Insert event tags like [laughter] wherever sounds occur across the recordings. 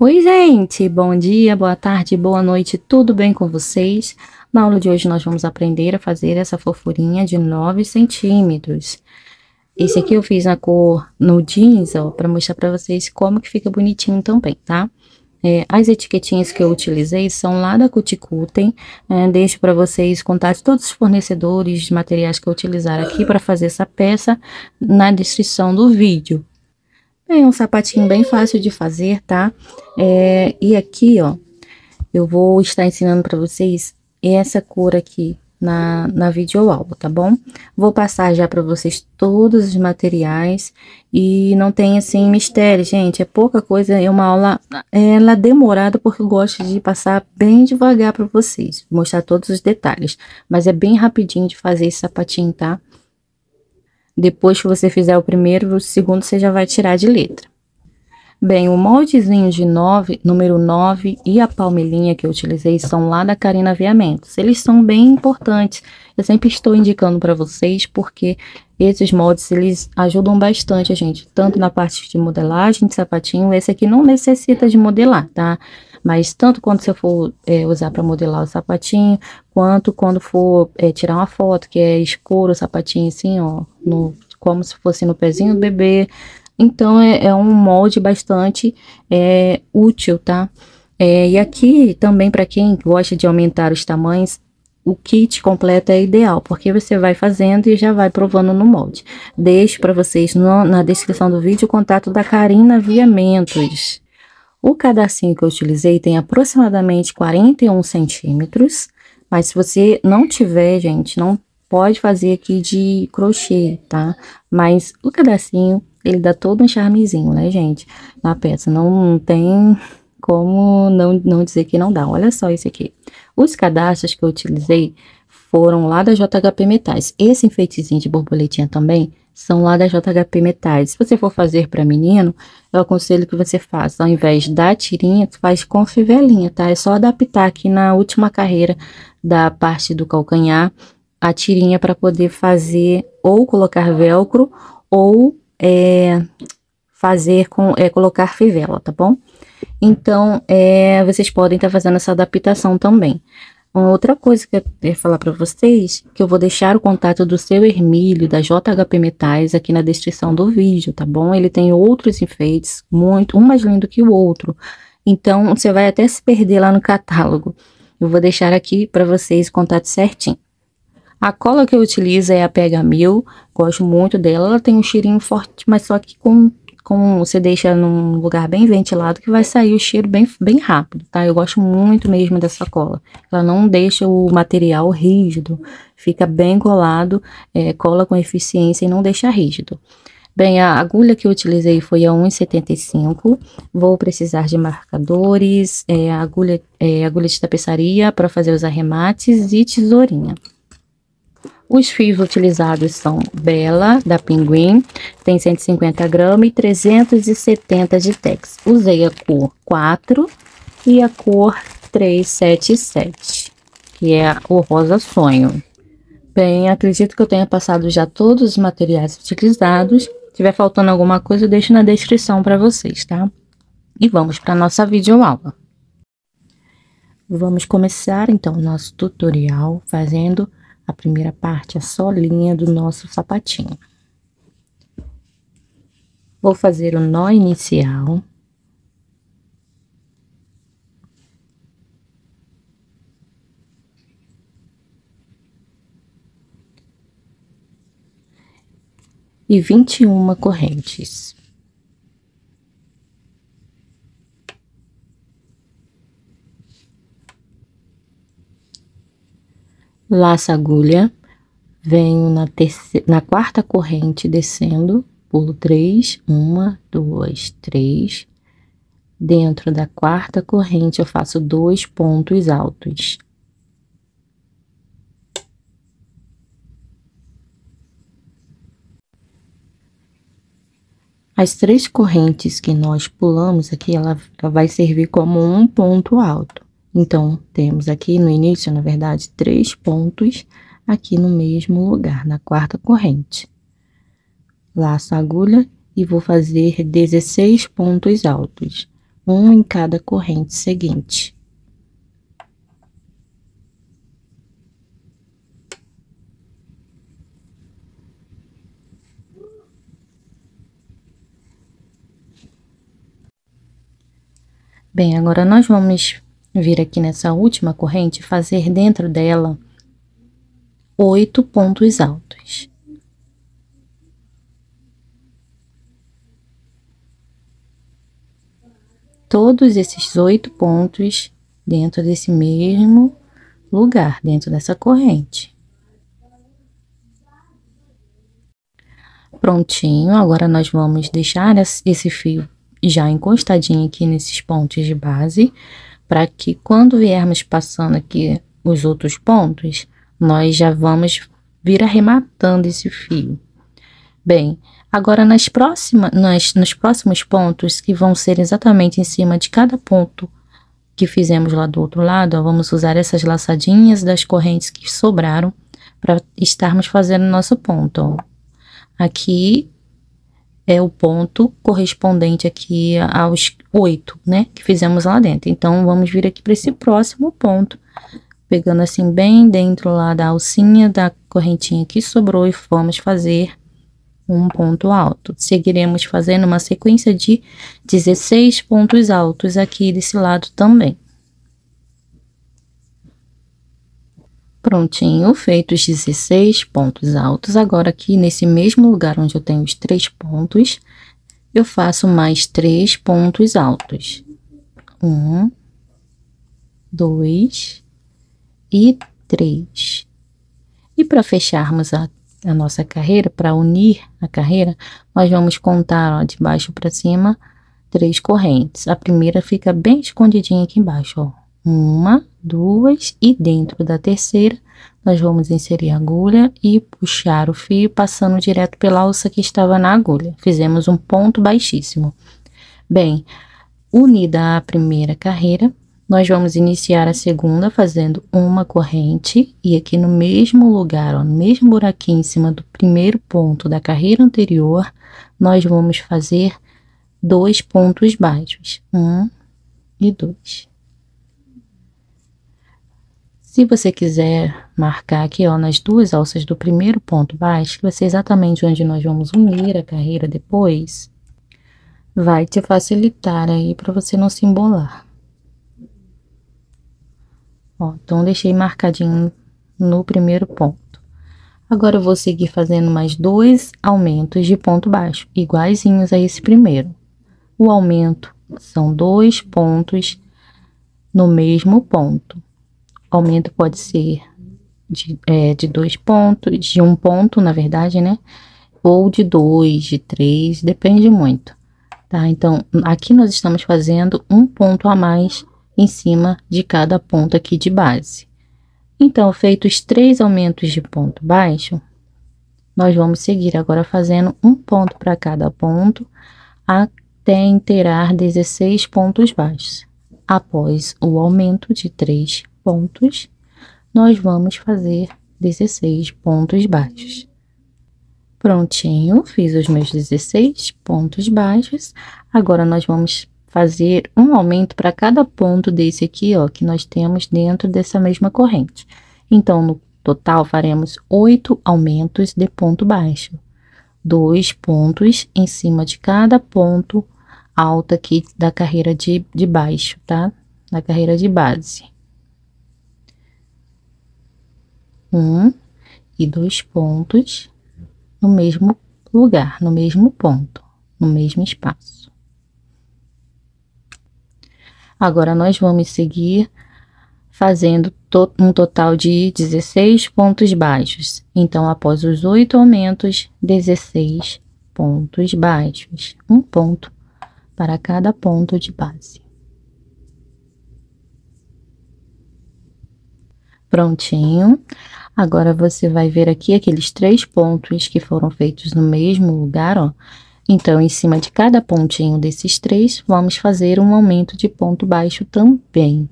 Oi, gente! Bom dia, boa tarde, boa noite, tudo bem com vocês? Na aula de hoje nós vamos aprender a fazer essa fofurinha de 9 centímetros. Esse aqui eu fiz na cor no jeans, ó, para mostrar para vocês como que fica bonitinho também, tá? É, as etiquetinhas que eu utilizei são lá da Cuticuten. É, deixo para vocês contatos todos os fornecedores de materiais que eu utilizar aqui para fazer essa peça na descrição do vídeo. É um sapatinho bem fácil de fazer, tá? É, e aqui, ó, eu vou estar ensinando para vocês essa cor aqui na, na videoaula, tá bom? Vou passar já para vocês todos os materiais e não tem, assim, mistério, gente. É pouca coisa, é uma aula, ela é demorada porque eu gosto de passar bem devagar para vocês, mostrar todos os detalhes. Mas é bem rapidinho de fazer esse sapatinho, tá? Depois que você fizer o primeiro, o segundo você já vai tirar de letra. Bem, o moldezinho de 9, número 9 e a palmelinha que eu utilizei são lá da Karina Aviamentos. Eles são bem importantes. Eu sempre estou indicando para vocês porque esses moldes eles ajudam bastante a gente, tanto na parte de modelagem de sapatinho. Esse aqui não necessita de modelar, tá? Mas tanto quando você for é, usar para modelar o sapatinho, quanto quando for é, tirar uma foto, que é escuro o sapatinho assim, ó, no, como se fosse no pezinho do bebê. Então, é, é um molde bastante é, útil, tá? É, e aqui também para quem gosta de aumentar os tamanhos, o kit completo é ideal, porque você vai fazendo e já vai provando no molde. Deixo para vocês no, na descrição do vídeo o contato da Karina Aviamentos. O cadastrinho que eu utilizei tem aproximadamente 41 centímetros, mas se você não tiver, gente, não pode fazer aqui de crochê, tá? Mas o cadastrinho, ele dá todo um charmezinho, né, gente? Na peça, não tem como não, não dizer que não dá. Olha só esse aqui. Os cadastros que eu utilizei foram lá da JHP Metais. Esse enfeitezinho de borboletinha também são lá da JHP Metais. Se você for fazer para menino, eu aconselho que você faça, ao invés da tirinha, faz com fivelinha, tá? É só adaptar aqui na última carreira da parte do calcanhar a tirinha para poder fazer ou colocar velcro ou é, fazer com é, colocar fivela, tá bom? Então, é, vocês podem estar tá fazendo essa adaptação também. Uma outra coisa que eu quero falar para vocês, que eu vou deixar o contato do seu Hermílio, da JHP Metais, aqui na descrição do vídeo, tá bom? Ele tem outros enfeites, muito, um mais lindo que o outro. Então, você vai até se perder lá no catálogo. Eu vou deixar aqui para vocês o contato certinho. A cola que eu utilizo é a Pega Mil, gosto muito dela. Ela tem um cheirinho forte, mas só que com com você deixa num lugar bem ventilado que vai sair o cheiro bem, bem rápido, tá? Eu gosto muito mesmo dessa cola. Ela não deixa o material rígido, fica bem colado, é, cola com eficiência e não deixa rígido. Bem, a agulha que eu utilizei foi a 1,75. Vou precisar de marcadores, é, agulha, é, agulha de tapeçaria para fazer os arremates e tesourinha. Os fios utilizados são Bela, da Pinguim, tem 150 gramas e 370 de Tex. Usei a cor 4 e a cor 377, que é o rosa sonho. Bem, acredito que eu tenha passado já todos os materiais utilizados. Se tiver faltando alguma coisa, eu deixo na descrição para vocês, tá? E vamos para nossa videoaula. Vamos começar, então, o nosso tutorial fazendo a primeira parte, a solinha do nosso sapatinho. Vou fazer o nó inicial. E vinte e uma correntes. Laço agulha, venho na, terceira, na quarta corrente descendo, pulo três, uma, duas, três. Dentro da quarta corrente, eu faço dois pontos altos. As três correntes que nós pulamos aqui, ela, ela vai servir como um ponto alto. Então, temos aqui no início, na verdade, três pontos aqui no mesmo lugar, na quarta corrente. Laço a agulha e vou fazer 16 pontos altos. um em cada corrente seguinte. Bem, agora nós vamos vir aqui nessa última corrente fazer dentro dela oito pontos altos. Todos esses oito pontos dentro desse mesmo lugar, dentro dessa corrente. Prontinho, agora nós vamos deixar esse fio já encostadinho aqui nesses pontos de base, para que quando viermos passando aqui os outros pontos, nós já vamos vir arrematando esse fio. Bem, agora nas próximas, nas, nos próximos pontos, que vão ser exatamente em cima de cada ponto que fizemos lá do outro lado, ó, vamos usar essas laçadinhas das correntes que sobraram para estarmos fazendo nosso ponto, ó. Aqui é o ponto correspondente aqui aos oito, né, que fizemos lá dentro. Então, vamos vir aqui para esse próximo ponto, pegando assim bem dentro lá da alcinha da correntinha que sobrou e vamos fazer um ponto alto. Seguiremos fazendo uma sequência de 16 pontos altos aqui desse lado também. Prontinho, feitos 16 pontos altos. Agora, aqui nesse mesmo lugar onde eu tenho os três pontos, eu faço mais três pontos altos. Um, dois e três. E para fecharmos a, a, nossa carreira, para unir a carreira, nós vamos contar ó, de baixo para cima três correntes. A primeira fica bem escondidinha aqui embaixo, ó uma, duas e dentro da terceira nós vamos inserir a agulha e puxar o fio passando direto pela alça que estava na agulha. Fizemos um ponto baixíssimo. Bem, unida a primeira carreira, nós vamos iniciar a segunda fazendo uma corrente e aqui no mesmo lugar, ó, no mesmo buraquinho em cima do primeiro ponto da carreira anterior, nós vamos fazer dois pontos baixos, um e dois. Se você quiser marcar aqui, ó, nas duas alças do primeiro ponto baixo, que vai ser exatamente onde nós vamos unir a carreira depois, vai te facilitar aí para você não se embolar. Ó, então, deixei marcadinho no primeiro ponto. Agora, eu vou seguir fazendo mais dois aumentos de ponto baixo, iguaizinhos a esse primeiro. O aumento são dois pontos no mesmo ponto aumento pode ser de, é, de dois pontos, de um ponto, na verdade, né? Ou de dois, de três, depende muito, tá? Então, aqui nós estamos fazendo um ponto a mais em cima de cada ponto aqui de base. Então, feitos três aumentos de ponto baixo, nós vamos seguir agora fazendo um ponto para cada ponto até inteirar 16 pontos baixos. Após o aumento de três pontos, nós vamos fazer 16 pontos baixos. Prontinho, fiz os meus 16 pontos baixos. Agora, nós vamos fazer um aumento para cada ponto desse aqui, ó, que nós temos dentro dessa mesma corrente. Então, no total, faremos oito aumentos de ponto baixo. Dois pontos em cima de cada ponto alto aqui da carreira de, de baixo, tá? Da carreira de base um e dois pontos no mesmo lugar, no mesmo ponto, no mesmo espaço. Agora, nós vamos seguir fazendo to um total de 16 pontos baixos. Então, após os oito aumentos, 16 pontos baixos, um ponto para cada ponto de base. Prontinho. Agora, você vai ver aqui aqueles três pontos que foram feitos no mesmo lugar, ó. Então, em cima de cada pontinho desses três, vamos fazer um aumento de ponto baixo também.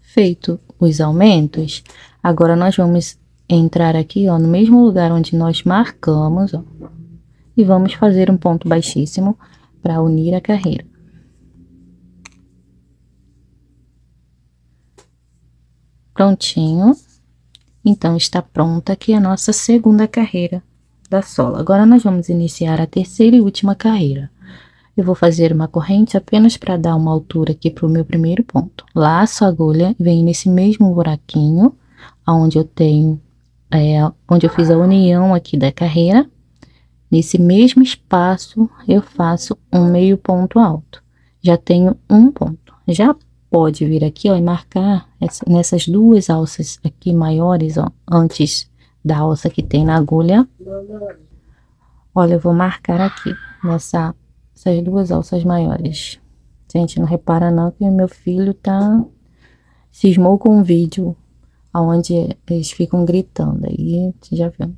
Feito os aumentos, Agora, nós vamos entrar aqui, ó, no mesmo lugar onde nós marcamos, ó, e vamos fazer um ponto baixíssimo para unir a carreira. Prontinho. Então, está pronta aqui a nossa segunda carreira da sola. Agora, nós vamos iniciar a terceira e última carreira. Eu vou fazer uma corrente apenas para dar uma altura aqui para o meu primeiro ponto. Laço a agulha, venho nesse mesmo buraquinho, onde eu tenho, é, onde eu fiz a união aqui da carreira. Nesse mesmo espaço, eu faço um meio ponto alto. Já tenho um ponto. Já pode vir aqui, ó, e marcar essa, nessas duas alças aqui maiores, ó, antes da alça que tem na agulha. Olha, eu vou marcar aqui, nessa, essas duas alças maiores. Gente, não repara não que meu filho tá, cismou com um vídeo, onde eles ficam gritando, aí, já viu.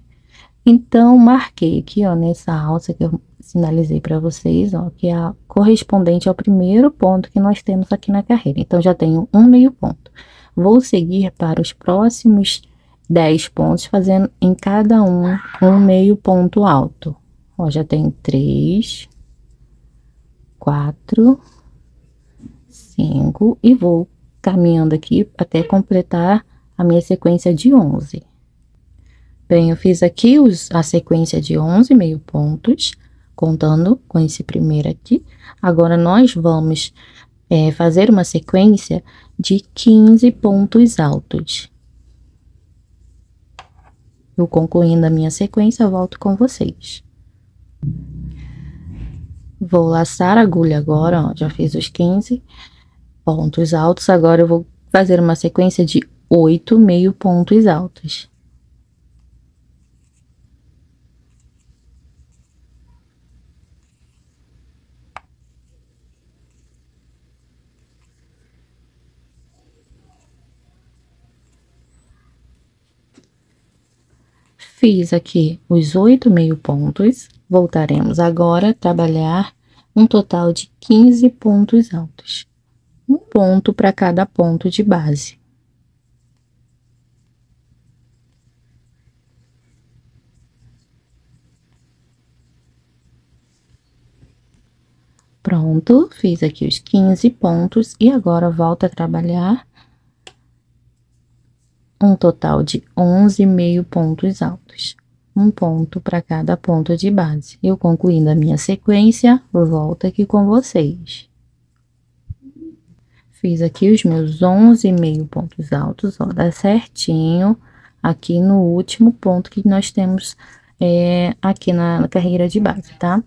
Então, marquei aqui, ó, nessa alça que eu sinalizei para vocês, ó, que é a correspondente ao primeiro ponto que nós temos aqui na carreira. Então, já tenho um meio ponto. Vou seguir para os próximos 10 pontos, fazendo em cada um um meio ponto alto. Ó, já tenho três, quatro, cinco e vou caminhando aqui até completar a minha sequência de 11. Bem, eu fiz aqui os, a sequência de 11 meio pontos, contando com esse primeiro aqui. Agora, nós vamos é, fazer uma sequência de 15 pontos altos. Eu concluindo a minha sequência, volto com vocês. Vou laçar a agulha agora, ó, já fiz os 15 pontos altos. Agora, eu vou fazer uma sequência de 8 meio pontos altos. Fiz aqui os oito meio pontos, voltaremos agora a trabalhar um total de 15 pontos altos. Um ponto para cada ponto de base. Pronto, fiz aqui os 15 pontos e agora volto a trabalhar um total de 11 meio pontos altos, um ponto para cada ponto de base. Eu concluindo a minha sequência, volto aqui com vocês. Fiz aqui os meus 11 meio pontos altos, ó, dá certinho aqui no último ponto que nós temos é, aqui na, na carreira de base, tá?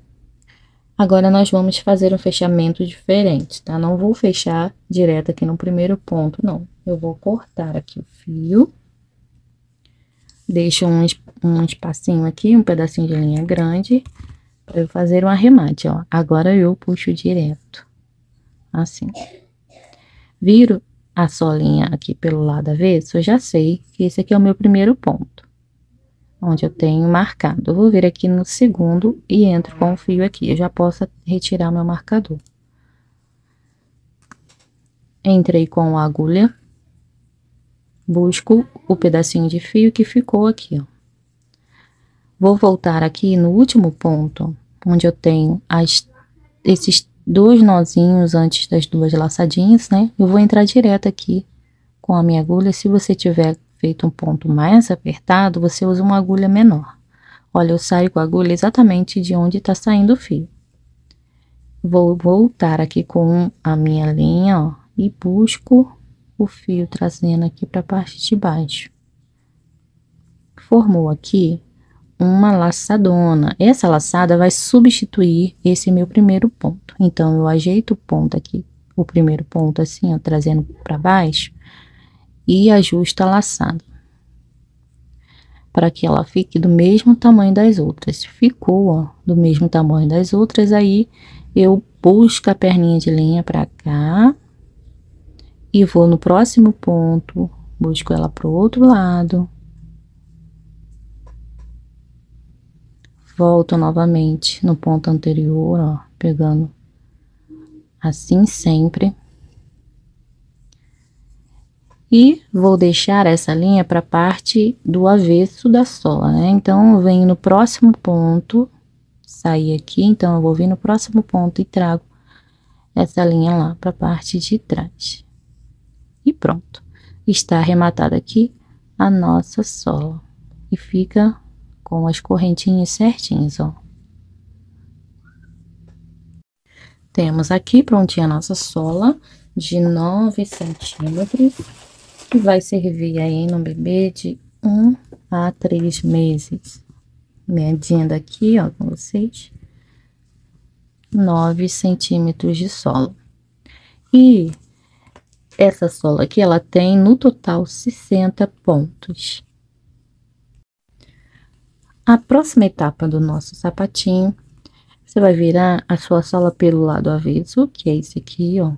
Agora, nós vamos fazer um fechamento diferente, tá? Não vou fechar direto aqui no primeiro ponto, não. Eu vou cortar aqui o fio. Deixo um, um espacinho aqui, um pedacinho de linha grande, para eu fazer um arremate, ó. Agora, eu puxo direto, assim. Viro a solinha aqui pelo lado avesso, eu já sei que esse aqui é o meu primeiro ponto onde eu tenho marcado. Eu vou vir aqui no segundo e entro com o fio aqui. Eu já posso retirar meu marcador. Entrei com a agulha. Busco o pedacinho de fio que ficou aqui, ó. Vou voltar aqui no último ponto, onde eu tenho as, esses dois nozinhos antes das duas laçadinhas, né? Eu vou entrar direto aqui com a minha agulha. Se você tiver feito um ponto mais apertado, você usa uma agulha menor. Olha, eu saio com a agulha exatamente de onde está saindo o fio. Vou voltar aqui com a minha linha, ó, e busco o fio trazendo aqui para a parte de baixo. Formou aqui uma laçadona. Essa laçada vai substituir esse meu primeiro ponto. Então, eu ajeito o ponto aqui, o primeiro ponto assim, ó, trazendo para baixo e ajusto a laçada para que ela fique do mesmo tamanho das outras. Ficou, ó, do mesmo tamanho das outras, aí eu busco a perninha de linha para cá e vou no próximo ponto, busco ela pro outro lado. Volto novamente no ponto anterior, ó, pegando assim sempre E vou deixar essa linha para a parte do avesso da sola, né? Então, eu venho no próximo ponto, sair aqui, então eu vou vir no próximo ponto e trago essa linha lá para a parte de trás. E pronto. Está arrematada aqui a nossa sola. E fica com as correntinhas certinhas, ó. Temos aqui prontinha a nossa sola de 9 centímetros, que vai servir aí no bebê de 1 a 3 meses. Medindo aqui, ó, com vocês, 9 centímetros de sola. E essa sola aqui, ela tem no total 60 pontos. A próxima etapa do nosso sapatinho, você vai virar a sua sola pelo lado avesso, que é esse aqui, ó,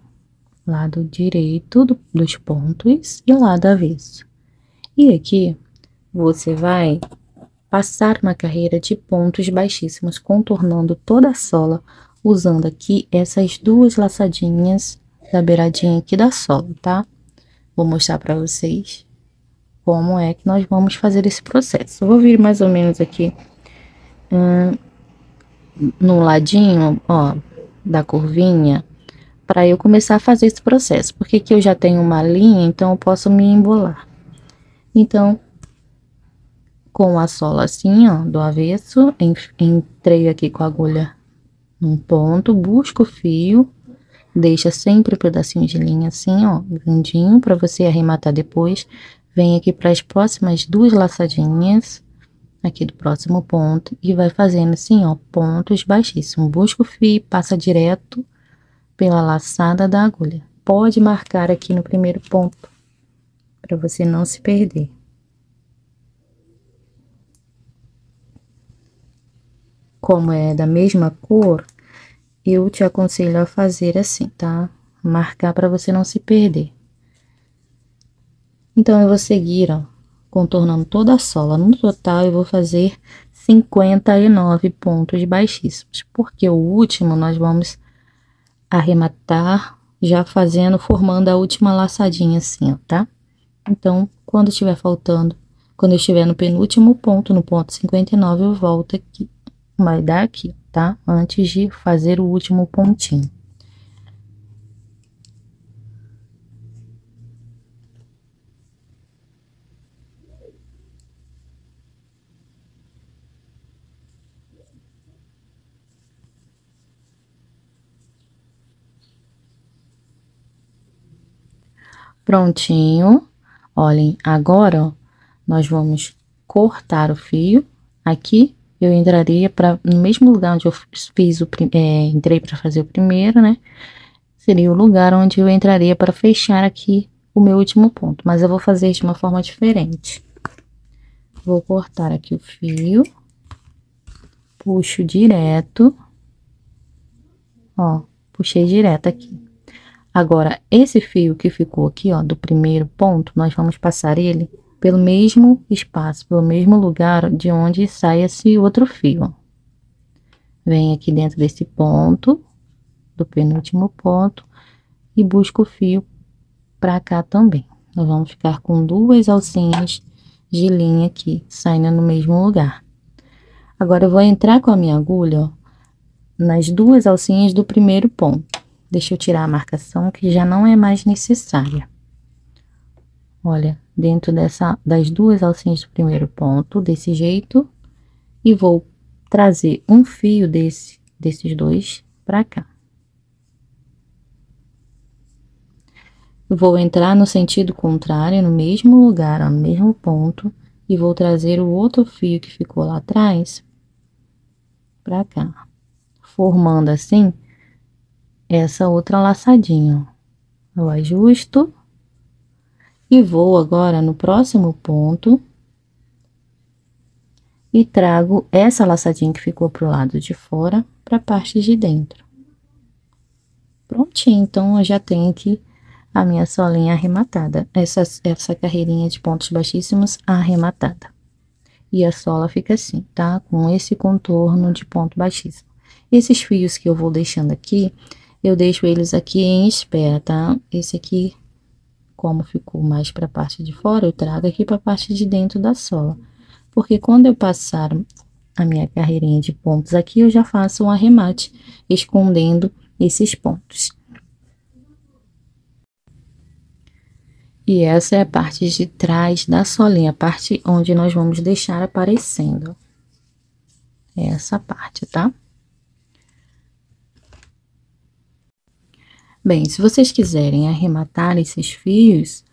lado direito do, dos pontos e lado avesso. E aqui, você vai passar uma carreira de pontos baixíssimos, contornando toda a sola, usando aqui essas duas laçadinhas da beiradinha aqui da sola, tá? Vou mostrar para vocês como é que nós vamos fazer esse processo. Eu vou vir mais ou menos aqui hum, no ladinho, ó, da curvinha, para eu começar a fazer esse processo. Porque aqui eu já tenho uma linha, então eu posso me embolar. Então, com a sola assim, ó, do avesso, entrei aqui com a agulha num ponto, busco o fio, Deixa sempre um pedacinho de linha assim, ó, grandinho, para você arrematar depois. Vem aqui para as próximas duas laçadinhas, aqui do próximo ponto, e vai fazendo assim, ó, pontos baixíssimos. Busca o fio, passa direto pela laçada da agulha. Pode marcar aqui no primeiro ponto, para você não se perder. Como é da mesma cor, eu te aconselho a fazer assim, tá? Marcar para você não se perder. Então, eu vou seguir, ó, contornando toda a sola. No total, eu vou fazer 59 pontos baixíssimos, porque o último nós vamos arrematar já fazendo, formando a última laçadinha assim, ó, tá? Então, quando estiver faltando, quando eu estiver no penúltimo ponto, no ponto 59, eu volto aqui, vai dar aqui, tá? Antes de fazer o último pontinho. Prontinho. Olhem, agora, ó, nós vamos cortar o fio aqui eu entraria para no mesmo lugar onde eu fiz o é, entrei para fazer o primeiro, né? Seria o lugar onde eu entraria para fechar aqui o meu último ponto, mas eu vou fazer de uma forma diferente. Vou cortar aqui o fio, puxo direto, ó, puxei direto aqui. Agora, esse fio que ficou aqui, ó, do primeiro ponto, nós vamos passar ele pelo mesmo espaço, pelo mesmo lugar de onde sai esse outro fio. Vem aqui dentro desse ponto, do penúltimo ponto, e busco o fio para cá também. Nós vamos ficar com duas alcinhas de linha aqui, saindo no mesmo lugar. Agora, eu vou entrar com a minha agulha, ó, nas duas alcinhas do primeiro ponto. Deixa eu tirar a marcação, que já não é mais necessária. Olha, dentro dessa, das duas alcinhas do primeiro ponto, desse jeito, e vou trazer um fio desse, desses dois para cá. Vou entrar no sentido contrário, no mesmo lugar, no mesmo ponto, e vou trazer o outro fio que ficou lá atrás para cá, formando assim essa outra laçadinha. Eu ajusto e vou agora no próximo ponto e trago essa laçadinha que ficou pro lado de fora para parte de dentro. Prontinho, então eu já tenho aqui a minha solinha arrematada, essa, essa carreirinha de pontos baixíssimos arrematada. E a sola fica assim, tá? Com esse contorno de ponto baixíssimo. Esses fios que eu vou deixando aqui, eu deixo eles aqui em espera, tá? Esse aqui como ficou mais para a parte de fora, eu trago aqui para a parte de dentro da sola. Porque quando eu passar a minha carreirinha de pontos aqui, eu já faço um arremate, escondendo esses pontos. E essa é a parte de trás da solinha, a parte onde nós vamos deixar aparecendo. Essa parte, tá? Bem, se vocês quiserem arrematar esses fios,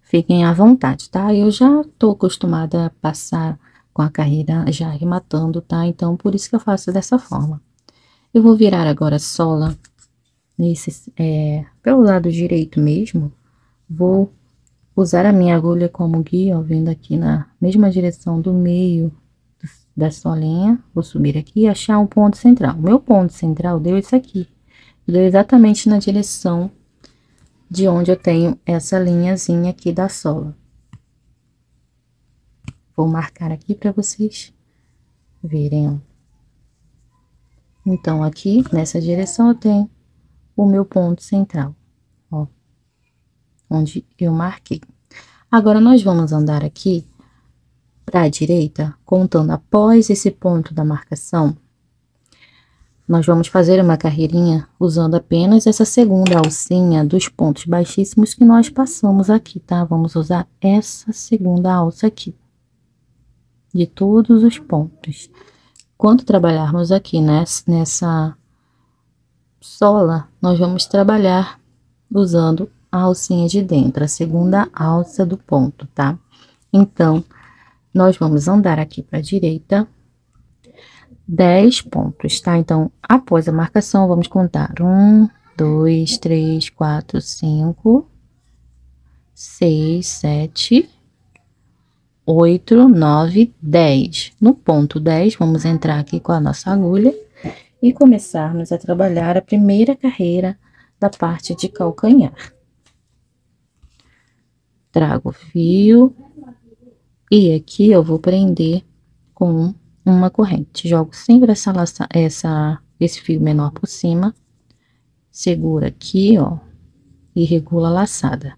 fiquem à vontade, tá? Eu já tô acostumada a passar com a carreira já arrematando, tá? Então, por isso que eu faço dessa forma. Eu vou virar agora a sola nesse, é, pelo lado direito mesmo. Vou usar a minha agulha como guia, ó, vindo aqui na mesma direção do meio da solinha. Vou subir aqui e achar um ponto central. O meu ponto central deu isso aqui deu exatamente na direção de onde eu tenho essa linhazinha aqui da sola. Vou marcar aqui para vocês verem. Então, aqui, nessa direção, eu tenho o meu ponto central, ó. Onde eu marquei. Agora, nós vamos andar aqui para a direita, contando após esse ponto da marcação, nós vamos fazer uma carreirinha usando apenas essa segunda alcinha dos pontos baixíssimos que nós passamos aqui, tá? Vamos usar essa segunda alça aqui, de todos os pontos. Quando trabalharmos aqui nessa, nessa sola, nós vamos trabalhar usando a alcinha de dentro, a segunda alça do ponto, tá? Então, nós vamos andar aqui para a direita, 10 pontos, tá? Então, após a marcação, vamos contar 1, 2, 3, 4, 5, 6, 7, 8, 9, 10. No ponto 10, vamos entrar aqui com a nossa agulha e começarmos a trabalhar a primeira carreira da parte de calcanhar. Trago o fio e aqui eu vou prender com uma corrente. Jogo sempre essa, laça, essa, esse fio menor por cima, segura aqui, ó, e regula a laçada.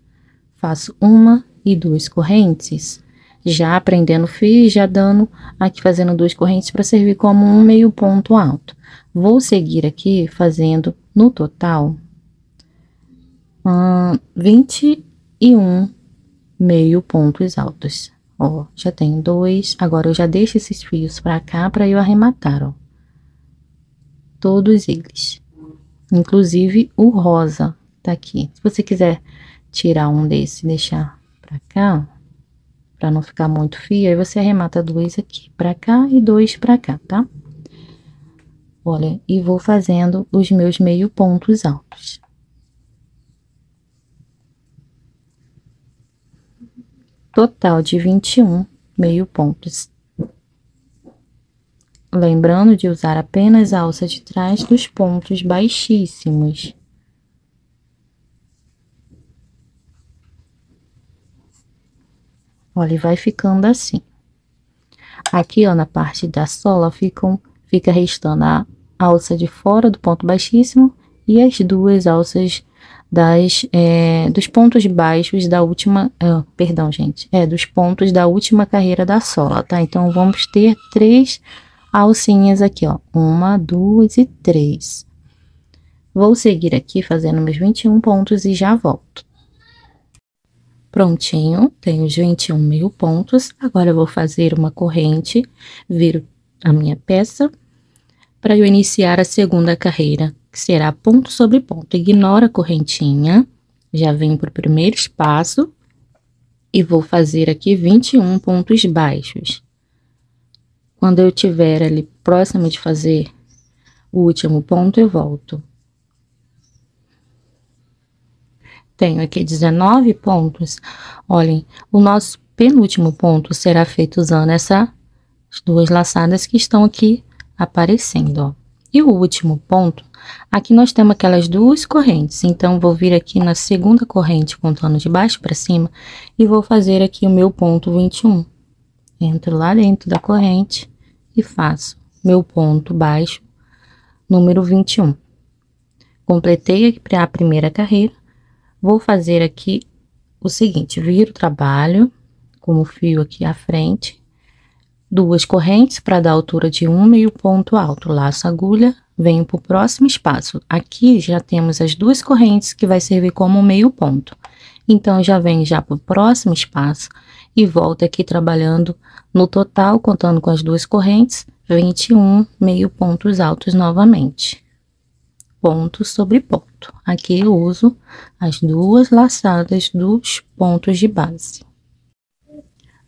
Faço uma e duas correntes, já prendendo o fio e já dando aqui fazendo duas correntes para servir como um meio ponto alto. Vou seguir aqui fazendo no total hum, 21 meio pontos altos. Ó, já tenho dois. Agora, eu já deixo esses fios pra cá pra eu arrematar, ó. Todos eles. Inclusive o rosa tá aqui. Se você quiser tirar um desse e deixar pra cá, pra não ficar muito fio, aí você arremata dois aqui pra cá e dois pra cá, tá? Olha, e vou fazendo os meus meio pontos altos. Total de 21 meio pontos. Lembrando de usar apenas a alça de trás dos pontos baixíssimos. Olha, e vai ficando assim. Aqui, ó, na parte da sola, ficam, fica restando a alça de fora do ponto baixíssimo e as duas alças das, é, dos pontos baixos da última, uh, perdão, gente, é, dos pontos da última carreira da sola, tá? Então, vamos ter três alcinhas aqui, ó, uma, duas e três. Vou seguir aqui fazendo meus 21 pontos e já volto. Prontinho, tenho os 21 mil pontos. Agora, eu vou fazer uma corrente, viro a minha peça, para eu iniciar a segunda carreira que será ponto sobre ponto. Ignora a correntinha, já venho para o primeiro espaço e vou fazer aqui 21 pontos baixos. Quando eu estiver ali próximo de fazer o último ponto, eu volto. Tenho aqui 19 pontos. Olhem, o nosso penúltimo ponto será feito usando essas duas laçadas que estão aqui aparecendo, ó. E o último ponto, aqui nós temos aquelas duas correntes, então vou vir aqui na segunda corrente contando de baixo para cima e vou fazer aqui o meu ponto 21. Entro lá dentro da corrente e faço meu ponto baixo número 21. Completei a primeira carreira, vou fazer aqui o seguinte, viro o trabalho com o fio aqui à frente, duas correntes para dar altura de um meio ponto alto, laço agulha, venho para o próximo espaço. Aqui já temos as duas correntes que vai servir como meio ponto. Então, já venho já para o próximo espaço e volto aqui trabalhando no total, contando com as duas correntes, 21 meio pontos altos novamente. Ponto sobre ponto. Aqui eu uso as duas laçadas dos pontos de base.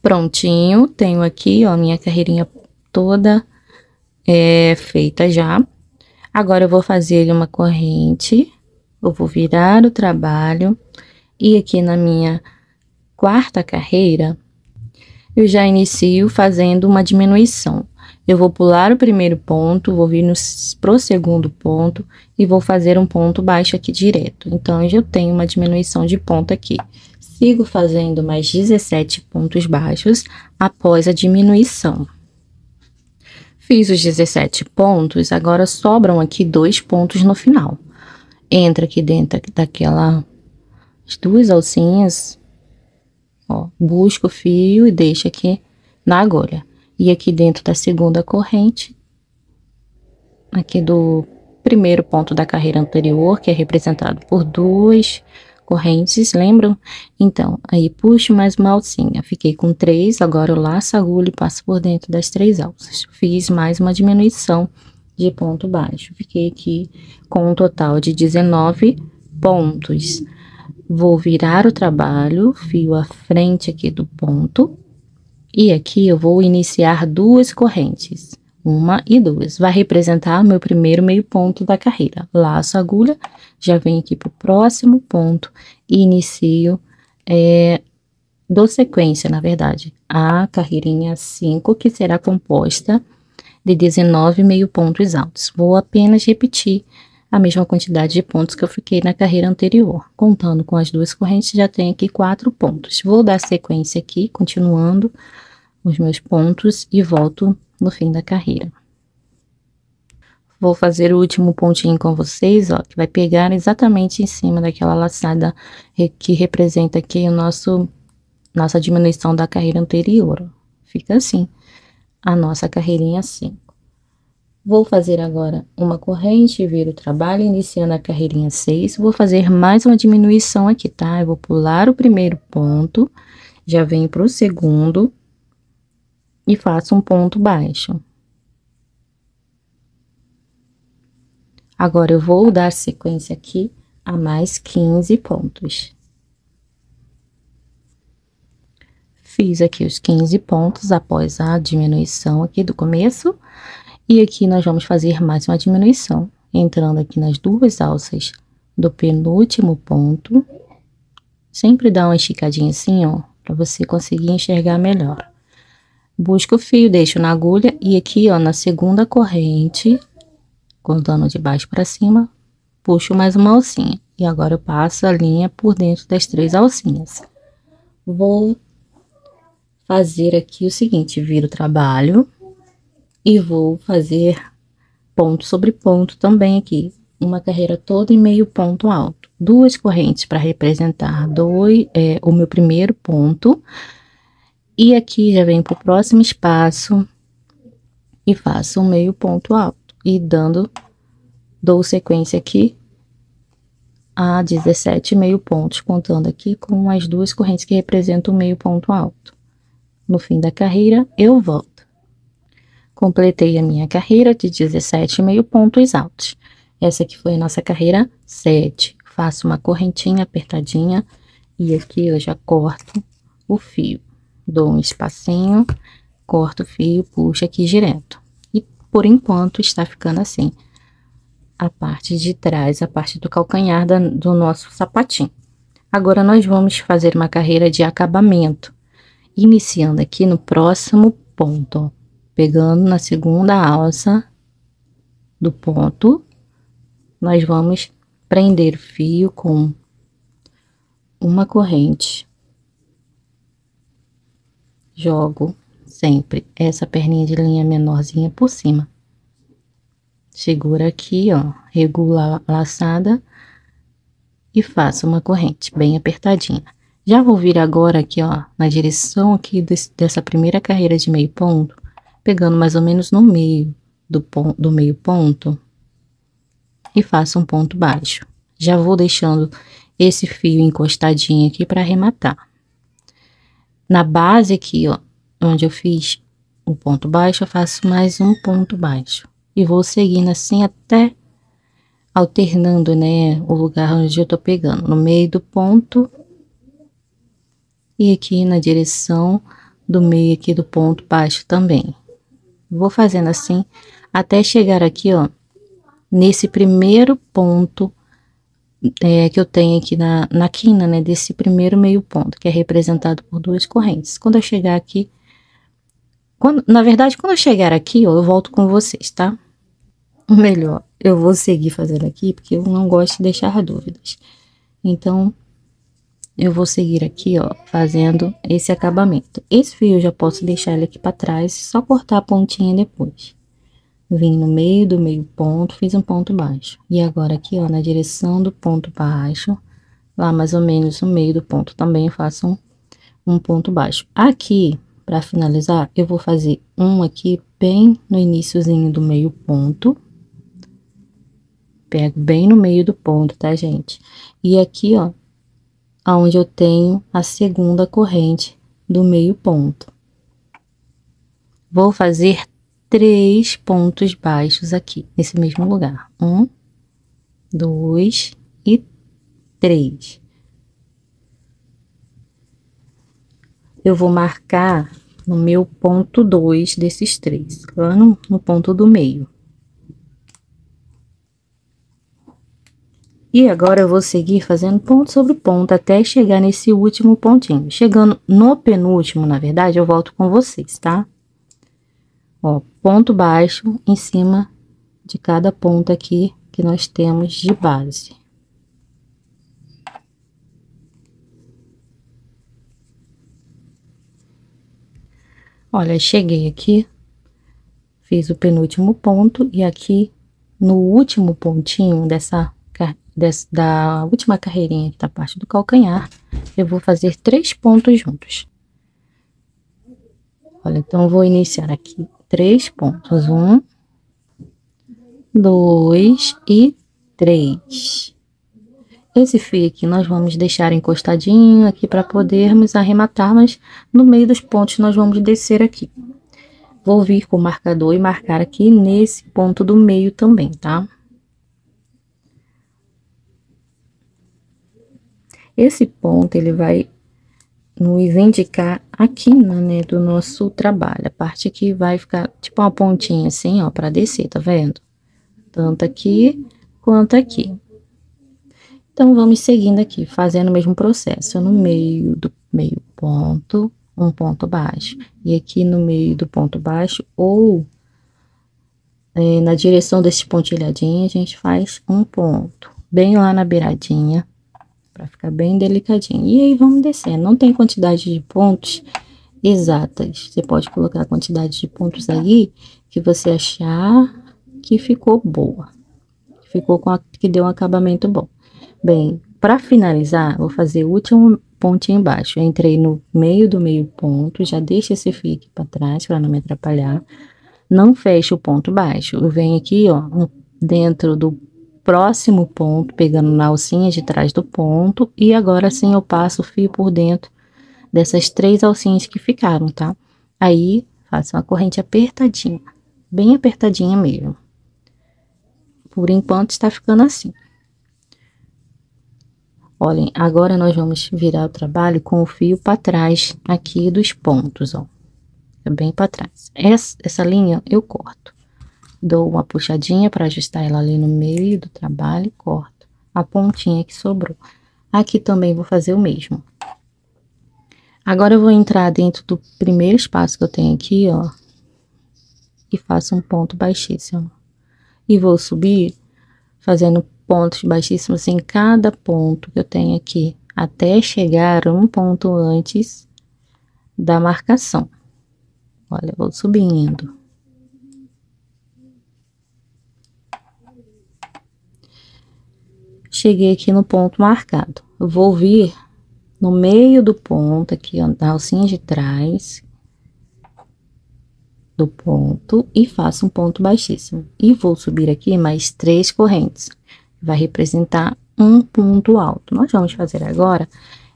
Prontinho, tenho aqui, ó, minha carreirinha toda é, feita já. Agora eu vou fazer uma corrente, eu vou virar o trabalho e aqui na minha quarta carreira, eu já inicio fazendo uma diminuição. Eu vou pular o primeiro ponto, vou vir no, pro segundo ponto e vou fazer um ponto baixo aqui direto. Então, eu já tenho uma diminuição de ponto aqui. Sigo fazendo mais 17 pontos baixos após a diminuição. Fiz os 17 pontos, agora sobram aqui dois pontos no final. Entra aqui dentro daquela as duas alcinhas, ó, busco o fio e deixo aqui na agulha. E aqui dentro da segunda corrente, aqui do primeiro ponto da carreira anterior, que é representado por duas correntes, lembram? Então, aí puxo mais uma alcinha. Fiquei com três, agora eu laço a agulha e passo por dentro das três alças. Fiz mais uma diminuição de ponto baixo. Fiquei aqui com um total de 19 pontos. Vou virar o trabalho, fio à frente aqui do ponto. E aqui eu vou iniciar duas correntes uma e duas. Vai representar meu primeiro meio ponto da carreira. Laço agulha, já venho aqui para o próximo ponto e inicio, é, dou sequência, na verdade, a carreirinha 5, que será composta de 19 meio pontos altos. Vou apenas repetir a mesma quantidade de pontos que eu fiquei na carreira anterior. Contando com as duas correntes, já tenho aqui quatro pontos. Vou dar sequência aqui, continuando os meus pontos e volto no fim da carreira. Vou fazer o último pontinho com vocês, ó, que vai pegar exatamente em cima daquela laçada que representa aqui o nosso, nossa diminuição da carreira anterior. Fica assim, a nossa carreirinha 5. Vou fazer agora uma corrente, vir o trabalho, iniciando a carreirinha 6. Vou fazer mais uma diminuição aqui, tá? Eu vou pular o primeiro ponto, já venho para o segundo, e faço um ponto baixo. Agora, eu vou dar sequência aqui a mais 15 pontos. Fiz aqui os 15 pontos após a diminuição aqui do começo. E aqui nós vamos fazer mais uma diminuição, entrando aqui nas duas alças do penúltimo ponto. Sempre dá uma esticadinha assim, ó, para você conseguir enxergar melhor. Busco o fio, deixo na agulha e aqui, ó, na segunda corrente, contando de baixo para cima, puxo mais uma alcinha. E agora eu passo a linha por dentro das três alcinhas. Vou fazer aqui o seguinte, viro o trabalho e vou fazer ponto sobre ponto também aqui. Uma carreira toda em meio ponto alto. Duas correntes para representar dois, é, o meu primeiro ponto e aqui já venho para o próximo espaço e faço um meio ponto alto. E dando, dou sequência aqui a 17 meio pontos, contando aqui com as duas correntes que representam o meio ponto alto. No fim da carreira, eu volto. Completei a minha carreira de 17 meio pontos altos. Essa aqui foi a nossa carreira 7. Faço uma correntinha apertadinha e aqui eu já corto o fio dou um espacinho, corto o fio, puxo aqui direto. E por enquanto está ficando assim. A parte de trás, a parte do calcanhar da, do nosso sapatinho. Agora, nós vamos fazer uma carreira de acabamento. Iniciando aqui no próximo ponto, ó, pegando na segunda alça do ponto, nós vamos prender o fio com uma corrente jogo sempre essa perninha de linha menorzinha por cima. Segura aqui, ó, regula a laçada e faço uma corrente bem apertadinha. Já vou vir agora aqui, ó, na direção aqui desse, dessa primeira carreira de meio ponto, pegando mais ou menos no meio do, ponto, do meio ponto e faço um ponto baixo. Já vou deixando esse fio encostadinho aqui para arrematar. Na base aqui, ó, onde eu fiz o ponto baixo, eu faço mais um ponto baixo. E vou seguindo assim até alternando, né, o lugar onde eu tô pegando. No meio do ponto e aqui na direção do meio aqui do ponto baixo também. Vou fazendo assim até chegar aqui, ó, nesse primeiro ponto é, que eu tenho aqui na, na quina, né, desse primeiro meio ponto, que é representado por duas correntes. Quando eu chegar aqui, quando, na verdade, quando eu chegar aqui, ó, eu volto com vocês, tá? Melhor, eu vou seguir fazendo aqui, porque eu não gosto de deixar dúvidas. Então, eu vou seguir aqui, ó, fazendo esse acabamento. Esse fio eu já posso deixar ele aqui para trás, só cortar a pontinha depois. Vim no meio do meio ponto, fiz um ponto baixo. E agora aqui, ó, na direção do ponto baixo, lá mais ou menos no meio do ponto também faço um, um ponto baixo. Aqui, para finalizar, eu vou fazer um aqui bem no iníciozinho do meio ponto. Pego bem no meio do ponto, tá, gente? E aqui, ó, aonde eu tenho a segunda corrente do meio ponto. Vou fazer três pontos baixos aqui, nesse mesmo lugar. Um, dois e três. Eu vou marcar no meu ponto dois desses três, lá no, no ponto do meio. E agora eu vou seguir fazendo ponto sobre ponto até chegar nesse último pontinho. Chegando no penúltimo, na verdade, eu volto com vocês, tá? Ó, ponto baixo em cima de cada ponto aqui que nós temos de base. Olha, cheguei aqui, fiz o penúltimo ponto e aqui no último pontinho dessa desse, da última carreirinha da parte do calcanhar, eu vou fazer três pontos juntos. Olha, então, vou iniciar aqui três pontos. Um, dois e três. Esse fio aqui nós vamos deixar encostadinho aqui para podermos arrematar, mas no meio dos pontos nós vamos descer aqui. Vou vir com o marcador e marcar aqui nesse ponto do meio também, tá? Esse ponto, ele vai nos indicar a quina, né, do nosso trabalho. A parte que vai ficar tipo uma pontinha assim, ó, para descer, tá vendo? Tanto aqui quanto aqui. Então, vamos seguindo aqui, fazendo o mesmo processo. No meio do meio ponto, um ponto baixo. E aqui no meio do ponto baixo, ou é, na direção desse pontilhadinho, a gente faz um ponto. Bem lá na beiradinha, para ficar bem delicadinho. E aí vamos descendo. Não tem quantidade de pontos exatas. Você pode colocar a quantidade de pontos aí que você achar que ficou boa. Ficou com a, que deu um acabamento bom. Bem, para finalizar, vou fazer o último pontinho embaixo. Eu entrei no meio do meio ponto, já deixa esse fio aqui para trás para não me atrapalhar. Não fecho o ponto baixo. Eu venho aqui, ó, dentro do próximo ponto, pegando na alcinha de trás do ponto, e agora sim eu passo o fio por dentro dessas três alcinhas que ficaram, tá? Aí, faço uma corrente apertadinha, bem apertadinha mesmo. Por enquanto, está ficando assim. Olhem, agora nós vamos virar o trabalho com o fio para trás aqui dos pontos, ó. É bem para trás. Essa, essa linha eu corto. Dou uma puxadinha para ajustar ela ali no meio do trabalho e corto a pontinha que sobrou. Aqui também vou fazer o mesmo. Agora eu vou entrar dentro do primeiro espaço que eu tenho aqui, ó. E faço um ponto baixíssimo. E vou subir fazendo pontos baixíssimos em cada ponto que eu tenho aqui. Até chegar um ponto antes da marcação. Olha, vou subindo. Cheguei aqui no ponto marcado. Eu vou vir no meio do ponto aqui, ó, da alcinha de trás do ponto e faço um ponto baixíssimo. E vou subir aqui mais três correntes, vai representar um ponto alto. Nós vamos fazer agora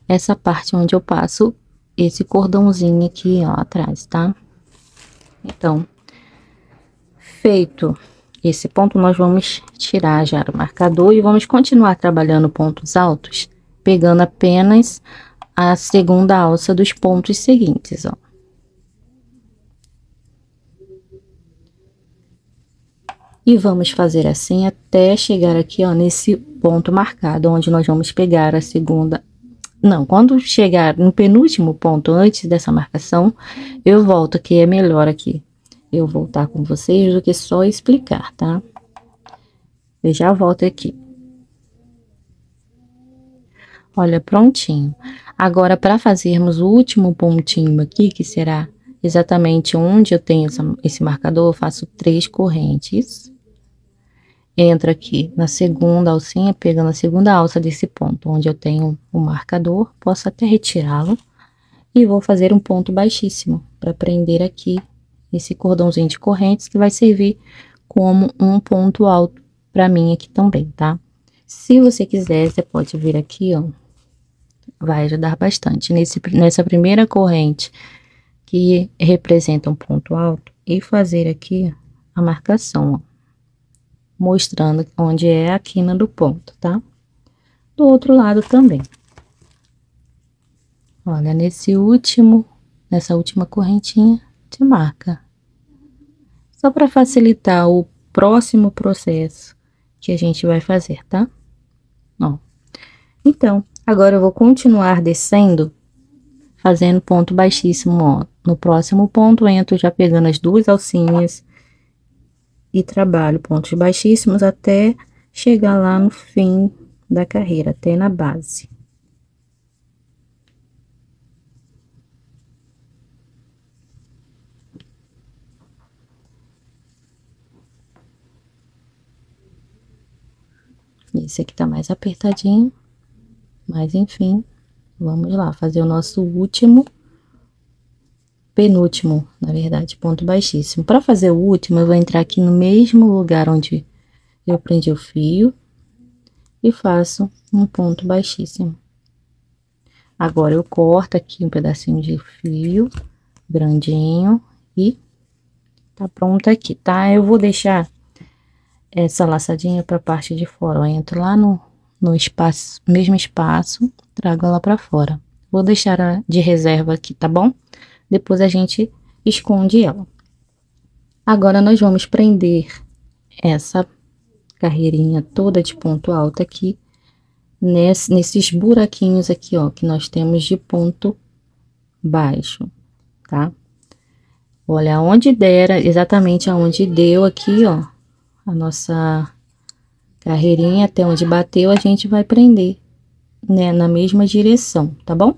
essa parte onde eu passo esse cordãozinho aqui, ó, atrás, tá? Então, feito esse ponto, nós vamos tirar já o marcador e vamos continuar trabalhando pontos altos pegando apenas a segunda alça dos pontos seguintes, ó. E vamos fazer assim até chegar aqui, ó, nesse ponto marcado, onde nós vamos pegar a segunda... Não, quando chegar no penúltimo ponto, antes dessa marcação, eu volto, que é melhor aqui. Eu voltar com vocês do que só explicar, tá? Eu já volto aqui. Olha, prontinho. Agora, para fazermos o último pontinho aqui, que será exatamente onde eu tenho essa, esse marcador, eu faço três correntes. Entro aqui na segunda alcinha, pegando a segunda alça desse ponto, onde eu tenho o marcador, posso até retirá-lo. E vou fazer um ponto baixíssimo, para prender aqui esse cordãozinho de correntes, que vai servir como um ponto alto para mim aqui também, tá? Se você quiser, você pode vir aqui, ó, vai ajudar bastante. Nesse, nessa primeira corrente, que representa um ponto alto, e fazer aqui a marcação, ó, mostrando onde é a quina do ponto, tá? Do outro lado também. Olha, nesse último, nessa última correntinha, marca. Só para facilitar o próximo processo que a gente vai fazer, tá? Ó. Então, Agora eu vou continuar descendo, fazendo ponto baixíssimo, ó. No próximo ponto, entro já pegando as duas alcinhas e trabalho pontos baixíssimos até chegar lá no fim da carreira, até na base. Esse aqui tá mais apertadinho. Mas, enfim, vamos lá, fazer o nosso último, penúltimo, na verdade, ponto baixíssimo. Para fazer o último, eu vou entrar aqui no mesmo lugar onde eu prendi o fio e faço um ponto baixíssimo. Agora, eu corto aqui um pedacinho de fio grandinho e tá pronto aqui, tá? Eu vou deixar essa laçadinha para a parte de fora, eu entro lá no, no espaço, mesmo espaço, trago ela para fora. Vou deixar ela de reserva aqui, tá bom? Depois a gente esconde ela. Agora, nós vamos prender essa carreirinha toda de ponto alto aqui, nesse, nesses buraquinhos aqui, ó, que nós temos de ponto baixo, tá? Olha, onde dera, exatamente aonde deu aqui, ó, a nossa carreirinha até onde bateu, a gente vai prender, né, na mesma direção, tá bom?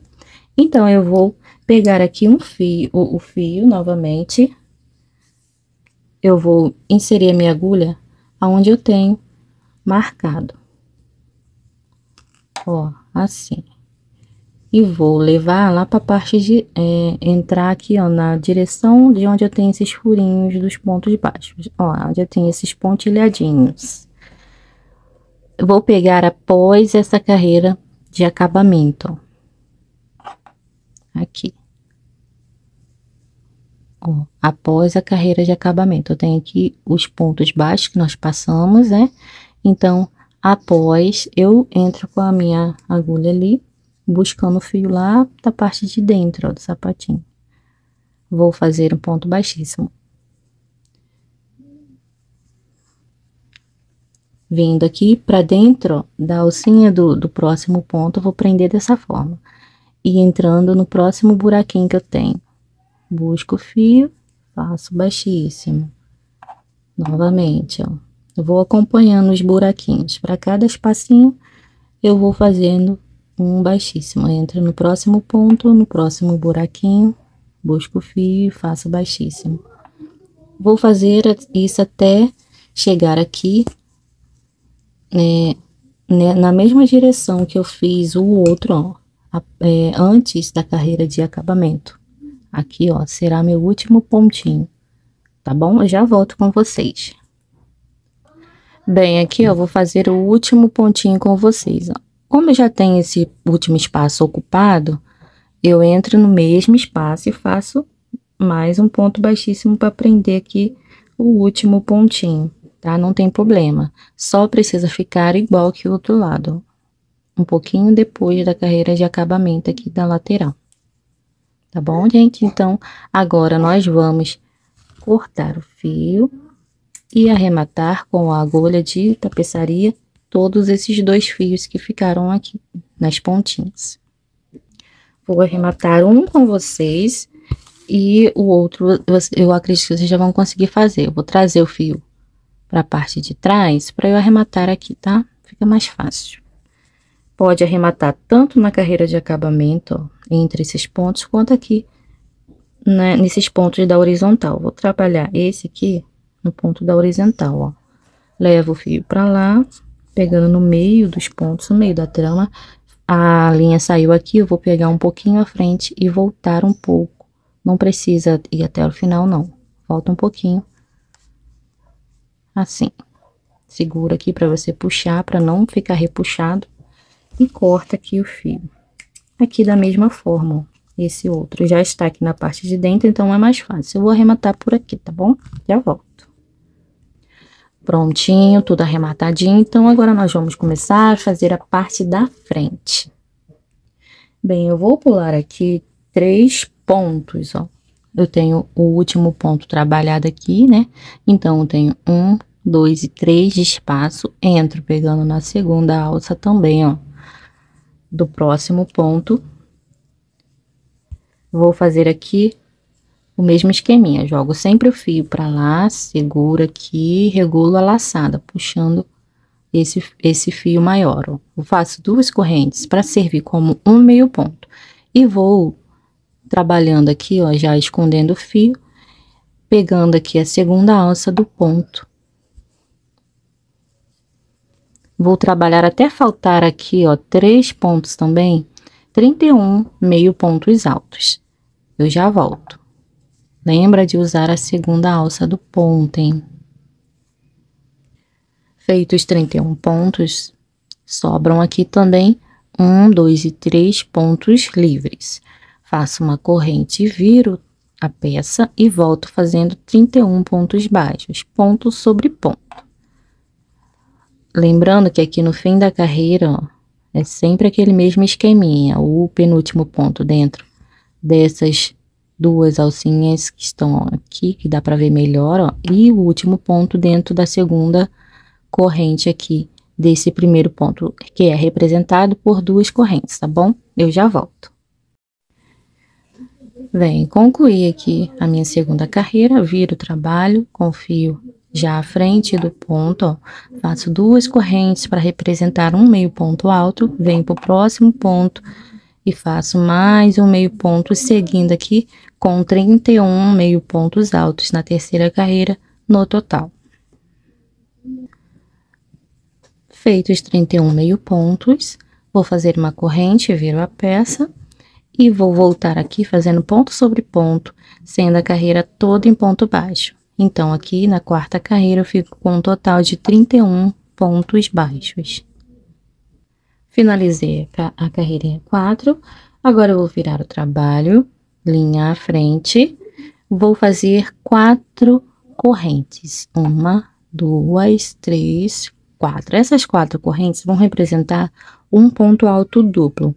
Então, eu vou pegar aqui um fio, o, o fio novamente, eu vou inserir a minha agulha aonde eu tenho marcado. Ó, assim. E vou levar lá para a parte de é, entrar aqui, ó, na direção de onde eu tenho esses furinhos dos pontos baixos. Ó, onde eu tenho esses pontilhadinhos vou pegar após essa carreira de acabamento. Aqui. Ó, após a carreira de acabamento. Eu tenho aqui os pontos baixos que nós passamos, né? Então, após, eu entro com a minha agulha ali, buscando o fio lá da parte de dentro, ó, do sapatinho. Vou fazer um ponto baixíssimo. Vindo aqui para dentro da alcinha do, do próximo ponto, vou prender dessa forma. E entrando no próximo buraquinho que eu tenho. Busco o fio, faço baixíssimo. Novamente, ó. Eu vou acompanhando os buraquinhos. Para cada espacinho, eu vou fazendo um baixíssimo. Entro no próximo ponto, no próximo buraquinho, busco o fio e faço baixíssimo. Vou fazer isso até chegar aqui é, né, na mesma direção que eu fiz o outro, ó, é, antes da carreira de acabamento. Aqui, ó, será meu último pontinho, tá bom? Eu já volto com vocês. Bem, aqui, ó, vou fazer o último pontinho com vocês, ó. Como já tenho esse último espaço ocupado, eu entro no mesmo espaço e faço mais um ponto baixíssimo para prender aqui o último pontinho, tá? Não tem problema. Só precisa ficar igual que o outro lado, um pouquinho depois da carreira de acabamento aqui da lateral. Tá bom, gente? Então, agora nós vamos cortar o fio e arrematar com a agulha de tapeçaria todos esses dois fios que ficaram aqui nas pontinhas. Vou arrematar um com vocês e o outro eu acredito que vocês já vão conseguir fazer. Eu vou trazer o fio para a parte de trás para eu arrematar aqui, tá? Fica mais fácil. Pode arrematar tanto na carreira de acabamento, ó, entre esses pontos, quanto aqui né, nesses pontos da horizontal. Vou trabalhar esse aqui no ponto da horizontal, ó. Levo o fio para lá, pegando no meio dos pontos, no meio da trama. A linha saiu aqui, eu vou pegar um pouquinho à frente e voltar um pouco. Não precisa ir até o final, não. Volta um pouquinho. Assim. Segura aqui para você puxar, para não ficar repuxado. E corta aqui o fio. Aqui da mesma forma, ó. Esse outro já está aqui na parte de dentro, então é mais fácil. Eu vou arrematar por aqui, tá bom? Já volto. Prontinho, tudo arrematadinho. Então, agora nós vamos começar a fazer a parte da frente. Bem, eu vou pular aqui três pontos, ó. Eu tenho o último ponto trabalhado aqui, né? Então, eu tenho um, dois e três de espaço. Entro pegando na segunda alça também, ó. Do próximo ponto. Vou fazer aqui o mesmo esqueminha, jogo sempre o fio para lá, seguro aqui, regulo a laçada, puxando esse, esse fio maior, ó. Eu faço duas correntes para servir como um meio ponto. E vou trabalhando aqui, ó, já escondendo o fio, pegando aqui a segunda alça do ponto. Vou trabalhar até faltar aqui, ó, três pontos também, 31 meio pontos altos. Eu já volto. Lembra de usar a segunda alça do ponto, hein? Feitos 31 pontos, sobram aqui também um, dois e três pontos livres. Faço uma corrente e viro a peça e volto fazendo 31 pontos baixos, ponto sobre ponto. Lembrando que aqui no fim da carreira, ó, é sempre aquele mesmo esqueminha, o penúltimo ponto dentro dessas duas alcinhas que estão aqui, que dá para ver melhor, ó, e o último ponto dentro da segunda corrente aqui desse primeiro ponto, que é representado por duas correntes, tá bom? Eu já volto. Bem, concluí aqui a minha segunda carreira, viro o trabalho com fio já à frente do ponto, ó, faço duas correntes para representar um meio ponto alto, venho para o próximo ponto e faço mais um meio ponto seguindo aqui com 31 meio pontos altos na terceira carreira no total. Feitos 31 meio pontos, vou fazer uma corrente, viro a peça e vou voltar aqui fazendo ponto sobre ponto, sendo a carreira toda em ponto baixo. Então, aqui na quarta carreira eu fico com um total de 31 pontos baixos. Finalizei a carreirinha 4, agora eu vou virar o trabalho linha à frente, vou fazer quatro correntes. Uma, duas, três, quatro. Essas quatro correntes vão representar um ponto alto duplo.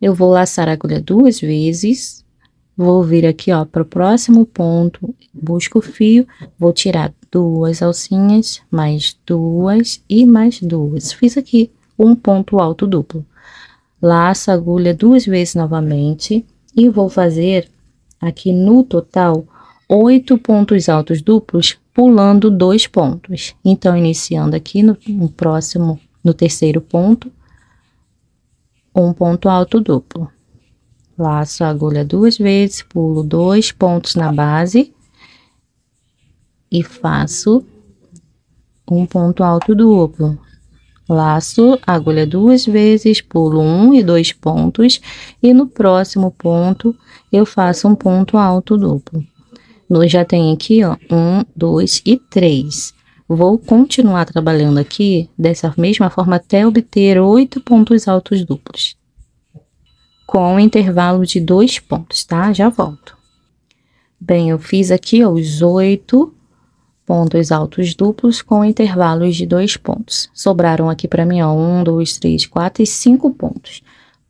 Eu vou laçar a agulha duas vezes, vou vir aqui, ó, para o próximo ponto, busco o fio, vou tirar duas alcinhas, mais duas e mais duas. Fiz aqui um ponto alto duplo. Laço a agulha duas vezes novamente, e vou fazer aqui no total oito pontos altos duplos pulando dois pontos. Então, iniciando aqui no, no próximo, no terceiro ponto, um ponto alto duplo. Laço a agulha duas vezes, pulo dois pontos na base e faço um ponto alto duplo. Laço, agulha duas vezes, pulo um e dois pontos, e no próximo ponto eu faço um ponto alto duplo. No, já tem aqui, ó, um, dois e três. Vou continuar trabalhando aqui dessa mesma forma até obter oito pontos altos duplos. Com um intervalo de dois pontos, tá? Já volto. Bem, eu fiz aqui ó, os oito pontos altos duplos com intervalos de dois pontos. Sobraram aqui para mim, ó, um, dois, três, quatro e cinco pontos.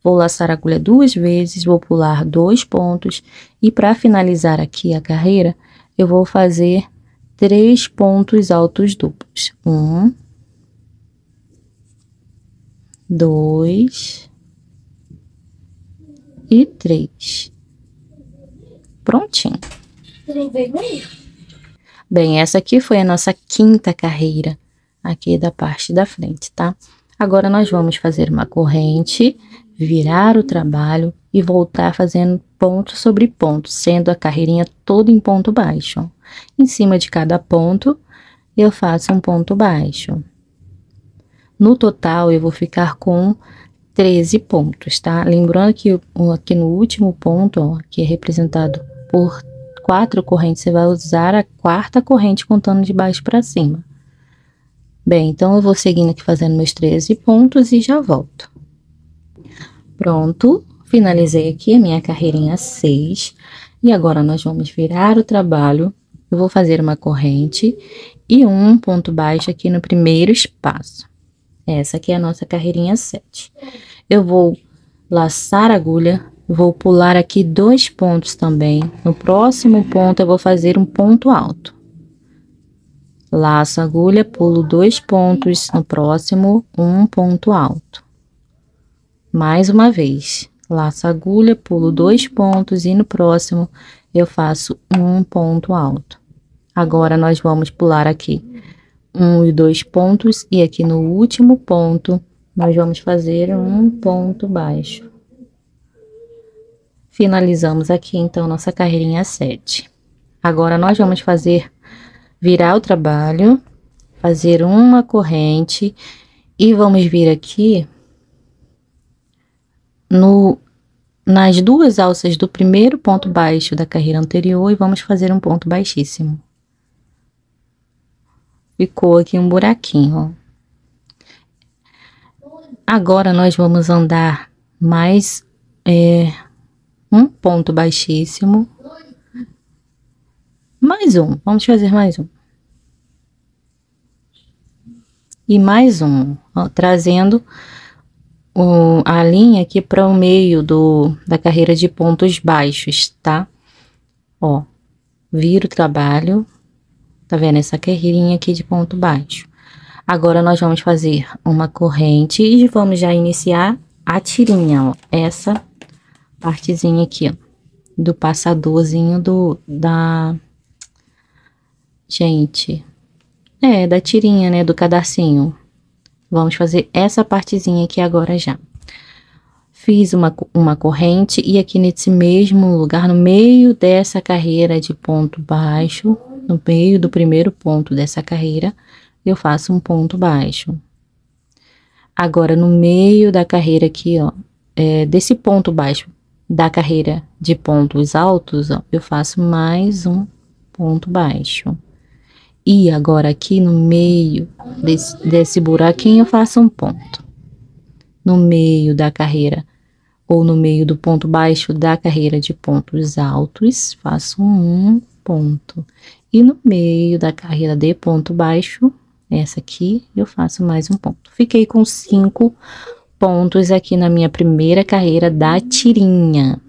Vou laçar a agulha duas vezes, vou pular dois pontos e para finalizar aqui a carreira, eu vou fazer três pontos altos duplos. Um, dois e três. Prontinho. Bem, essa aqui foi a nossa quinta carreira aqui da parte da frente, tá? Agora nós vamos fazer uma corrente, virar o trabalho e voltar fazendo ponto sobre ponto, sendo a carreirinha toda em ponto baixo. Em cima de cada ponto, eu faço um ponto baixo. No total, eu vou ficar com 13 pontos, tá? Lembrando que aqui no último ponto, ó, que é representado por quatro correntes, você vai usar a quarta corrente contando de baixo para cima. Bem, então eu vou seguindo aqui fazendo meus 13 pontos e já volto. Pronto, finalizei aqui a minha carreirinha 6. E agora nós vamos virar o trabalho. Eu vou fazer uma corrente e um ponto baixo aqui no primeiro espaço. Essa aqui é a nossa carreirinha 7. Eu vou laçar a agulha Vou pular aqui dois pontos também. No próximo ponto, eu vou fazer um ponto alto. Laço agulha, pulo dois pontos. No próximo, um ponto alto. Mais uma vez. Laço agulha, pulo dois pontos e no próximo eu faço um ponto alto. Agora, nós vamos pular aqui um e dois pontos e aqui no último ponto nós vamos fazer um ponto baixo. Finalizamos aqui, então, nossa carreirinha 7. Agora, nós vamos fazer, virar o trabalho, fazer uma corrente e vamos vir aqui no, nas duas alças do primeiro ponto baixo da carreira anterior e vamos fazer um ponto baixíssimo. Ficou aqui um buraquinho, ó. Agora, nós vamos andar mais... É, um ponto baixíssimo, mais um, vamos fazer mais um. E mais um, ó, trazendo o, a linha aqui para o meio do, da carreira de pontos baixos, tá? Ó, vira o trabalho, tá vendo essa carreirinha aqui de ponto baixo. Agora, nós vamos fazer uma corrente e vamos já iniciar a tirinha, ó, essa partezinha aqui, ó, do passadorzinho do, da... Gente, é, da tirinha, né, do cadarcinho. Vamos fazer essa partezinha aqui agora já. Fiz uma, uma corrente e aqui nesse mesmo lugar, no meio dessa carreira de ponto baixo, no meio do primeiro ponto dessa carreira, eu faço um ponto baixo. Agora, no meio da carreira aqui, ó, é, desse ponto baixo da carreira de pontos altos, ó, eu faço mais um ponto baixo. E agora aqui no meio desse, desse buraquinho eu faço um ponto. No meio da carreira ou no meio do ponto baixo da carreira de pontos altos, faço um ponto. E no meio da carreira de ponto baixo, essa aqui, eu faço mais um ponto. Fiquei com cinco pontos aqui na minha primeira carreira da tirinha.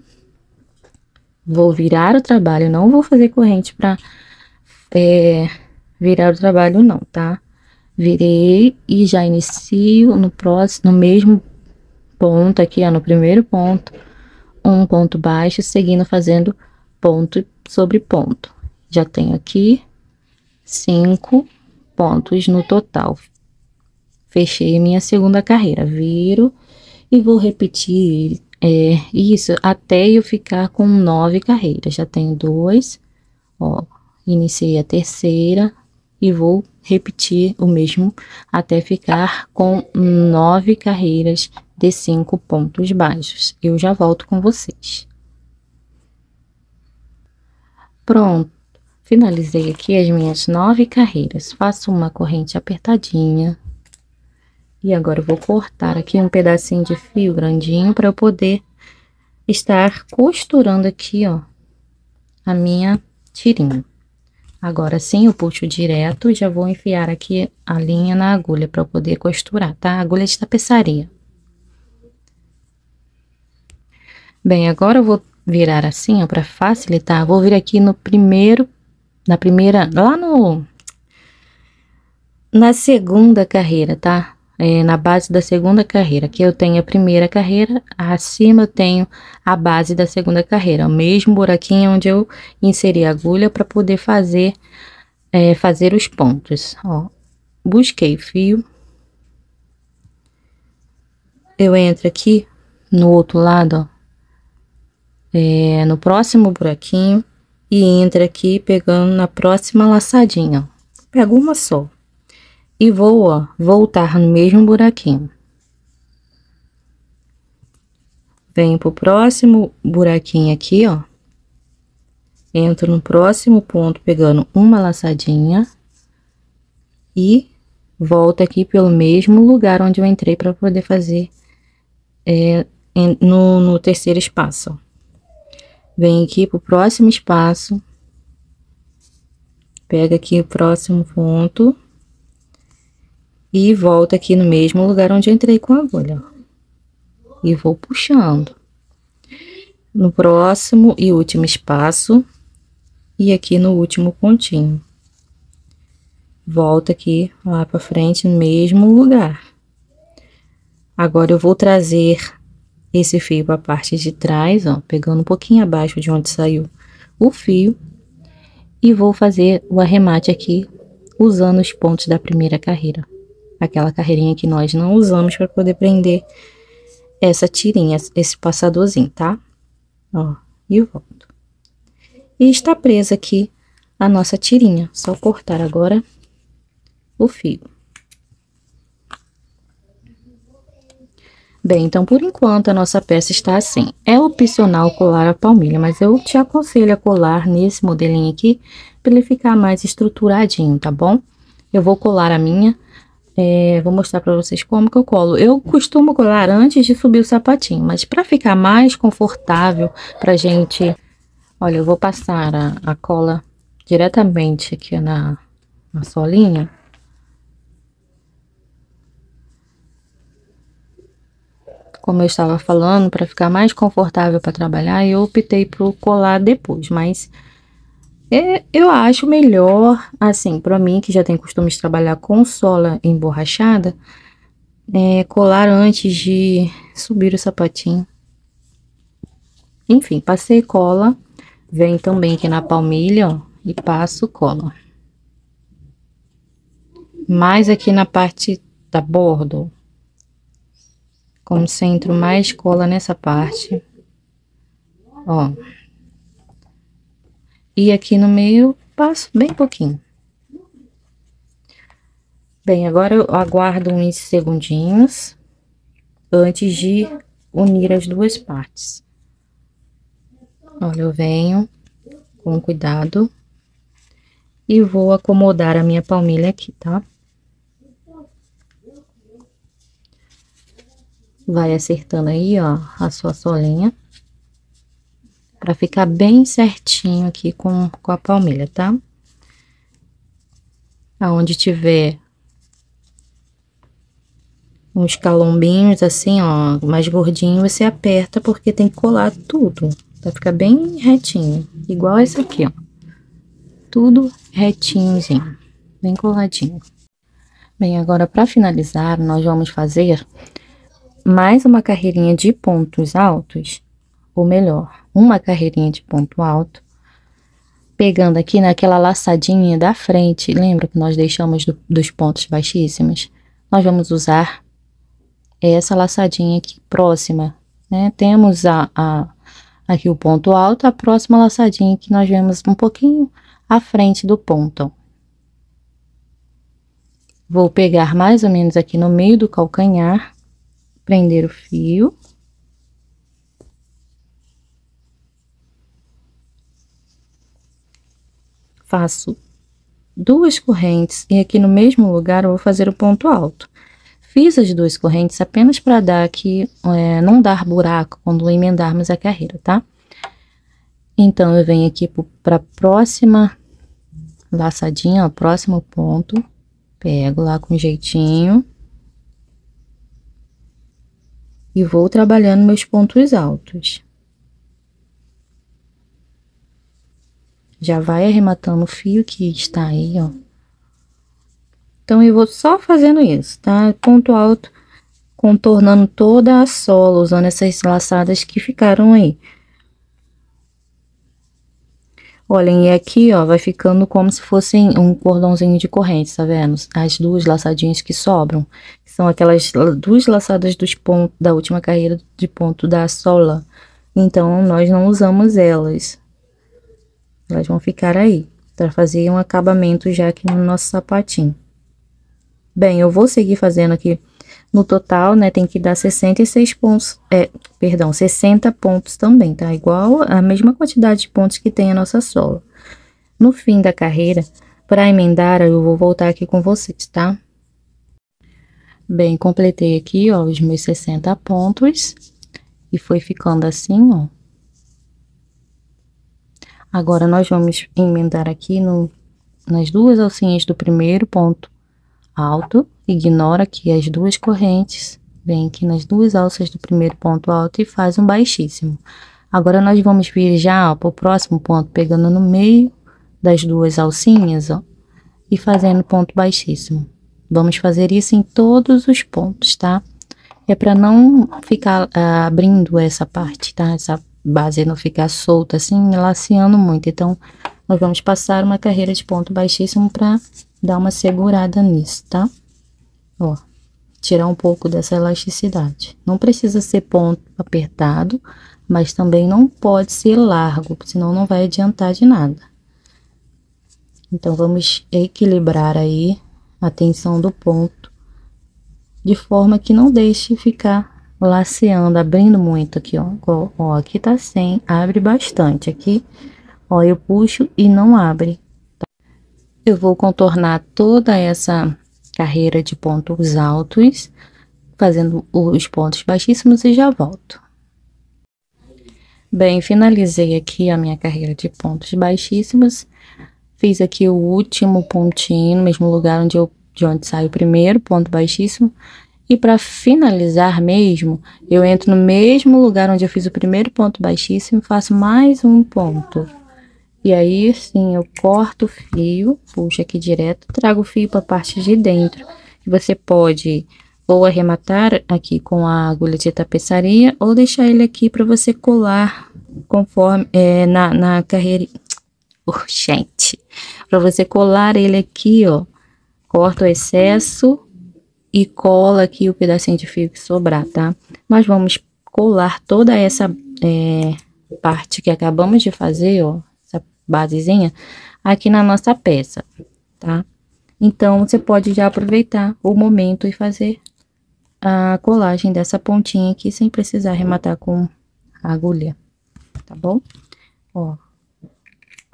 Vou virar o trabalho, não vou fazer corrente para é, virar o trabalho não, tá? Virei e já inicio no próximo, no mesmo ponto aqui, ó, no primeiro ponto, um ponto baixo, seguindo fazendo ponto sobre ponto. Já tenho aqui cinco pontos no total. Fechei minha segunda carreira, viro e vou repetir é, isso até eu ficar com nove carreiras. Já tenho dois, ó, iniciei a terceira e vou repetir o mesmo até ficar com nove carreiras de cinco pontos baixos. Eu já volto com vocês. Pronto, finalizei aqui as minhas nove carreiras. Faço uma corrente apertadinha. E agora eu vou cortar aqui um pedacinho de fio grandinho para eu poder estar costurando aqui, ó, a minha tirinha. Agora sim, eu puxo direto e já vou enfiar aqui a linha na agulha para poder costurar, tá? Agulha de tapeçaria. Bem, agora eu vou virar assim, ó, para facilitar. Vou vir aqui no primeiro, na primeira, lá no, na segunda carreira, tá? É, na base da segunda carreira. Aqui eu tenho a primeira carreira, acima eu tenho a base da segunda carreira. O mesmo buraquinho onde eu inseri a agulha para poder fazer, é, fazer os pontos. Ó, busquei fio. Eu entro aqui no outro lado, ó, é, no próximo buraquinho e entra aqui pegando na próxima laçadinha. Pego uma só e vou, voltar no mesmo buraquinho. Venho pro próximo buraquinho aqui, ó. Entro no próximo ponto pegando uma laçadinha e volto aqui pelo mesmo lugar onde eu entrei para poder fazer é, no, no terceiro espaço. Vem aqui pro próximo espaço. Pega aqui o próximo ponto. E volta aqui no mesmo lugar onde eu entrei com a agulha. E vou puxando. No próximo e último espaço. E aqui no último pontinho. Volta aqui lá pra frente no mesmo lugar. Agora eu vou trazer esse fio para a parte de trás, ó, pegando um pouquinho abaixo de onde saiu o fio. E vou fazer o arremate aqui usando os pontos da primeira carreira. Aquela carreirinha que nós não usamos para poder prender essa tirinha, esse passadorzinho, tá? Ó, e volto. E está presa aqui a nossa tirinha. Só cortar agora o fio. Bem, então por enquanto a nossa peça está assim. É opcional colar a palmilha, mas eu te aconselho a colar nesse modelinho aqui, para ele ficar mais estruturadinho, tá bom? Eu vou colar a minha, é, vou mostrar para vocês como que eu colo. Eu costumo colar antes de subir o sapatinho, mas para ficar mais confortável pra gente... Olha, eu vou passar a, a cola diretamente aqui na, na solinha. como eu estava falando, para ficar mais confortável para trabalhar, eu optei por colar depois, mas é, eu acho melhor, assim, para mim que já tem costume de trabalhar com sola emborrachada, é, colar antes de subir o sapatinho. Enfim, passei cola, vem também aqui na palmilha, ó, e passo cola. Mais aqui na parte da bordo, Concentro mais cola nessa parte. Ó. E aqui no meio, passo bem pouquinho. Bem, agora eu aguardo uns segundinhos antes de unir as duas partes. Olha, eu venho com cuidado e vou acomodar a minha palmilha aqui, tá? vai acertando aí, ó, a sua solinha. Pra ficar bem certinho aqui com, com a palmilha, tá? Aonde tiver uns calombinhos assim, ó, mais gordinho, você aperta porque tem que colar tudo. Pra ficar bem retinho. Igual esse aqui, ó. Tudo retinhozinho, bem coladinho. Bem, agora para finalizar, nós vamos fazer mais uma carreirinha de pontos altos, ou melhor, uma carreirinha de ponto alto, pegando aqui naquela laçadinha da frente, lembra que nós deixamos do, dos pontos baixíssimos? Nós vamos usar essa laçadinha aqui próxima, né? Temos a, a, aqui o ponto alto, a próxima laçadinha que nós vemos um pouquinho à frente do ponto. Vou pegar mais ou menos aqui no meio do calcanhar, prender o fio. Faço duas correntes e aqui no mesmo lugar eu vou fazer o ponto alto. Fiz as duas correntes apenas para dar aqui, é, não dar buraco quando emendarmos a carreira, tá? Então, eu venho aqui para a próxima laçadinha, ó, próximo ponto. Pego lá com jeitinho. E vou trabalhando meus pontos altos. Já vai arrematando o fio que está aí, ó. Então, eu vou só fazendo isso, tá? Ponto alto, contornando toda a sola, usando essas laçadas que ficaram aí. Olhem, e aqui, ó, vai ficando como se fosse um cordãozinho de corrente, tá vendo? As duas laçadinhas que sobram, que são aquelas duas laçadas dos pontos da última carreira de ponto da sola. Então, nós não usamos elas. Elas vão ficar aí, para fazer um acabamento já aqui no nosso sapatinho. Bem, eu vou seguir fazendo aqui no total, né, tem que dar 66 pontos, é, perdão, 60 pontos também, tá? Igual a mesma quantidade de pontos que tem a nossa sola. No fim da carreira, para emendar, eu vou voltar aqui com vocês, tá? Bem, completei aqui, ó, os meus 60 pontos. E foi ficando assim, ó. Agora, nós vamos emendar aqui no, nas duas alcinhas do primeiro ponto alto Ignora aqui as duas correntes, vem aqui nas duas alças do primeiro ponto alto e faz um baixíssimo. Agora, nós vamos vir já para o próximo ponto, pegando no meio das duas alcinhas, ó, e fazendo ponto baixíssimo. Vamos fazer isso em todos os pontos, tá? É para não ficar ah, abrindo essa parte, tá? Essa base não ficar solta assim, laceando muito. Então, nós vamos passar uma carreira de ponto baixíssimo para dar uma segurada nisso, tá? Ó, tirar um pouco dessa elasticidade. Não precisa ser ponto apertado, mas também não pode ser largo, senão não vai adiantar de nada. Então, vamos equilibrar aí a tensão do ponto, de forma que não deixe ficar laceando, abrindo muito aqui, ó. Ó, aqui tá sem, abre bastante aqui. Ó, eu puxo e não abre. Eu vou contornar toda essa carreira de pontos altos, fazendo os pontos baixíssimos e já volto. Bem, finalizei aqui a minha carreira de pontos baixíssimos. Fiz aqui o último pontinho, no mesmo lugar onde eu, de onde sai o primeiro ponto baixíssimo. E para finalizar mesmo, eu entro no mesmo lugar onde eu fiz o primeiro ponto baixíssimo, faço mais um ponto. E aí, sim, eu corto o fio, puxo aqui direto, trago o fio para a parte de dentro. Você pode ou arrematar aqui com a agulha de tapeçaria ou deixar ele aqui para você colar conforme é, na, na carreira. [tsk] Gente, para você colar ele aqui, ó, corta o excesso e cola aqui o pedacinho de fio que sobrar, tá? Mas vamos colar toda essa é, parte que acabamos de fazer, ó, basezinha aqui na nossa peça, tá? Então, você pode já aproveitar o momento e fazer a colagem dessa pontinha aqui sem precisar arrematar com a agulha, tá bom? Ó,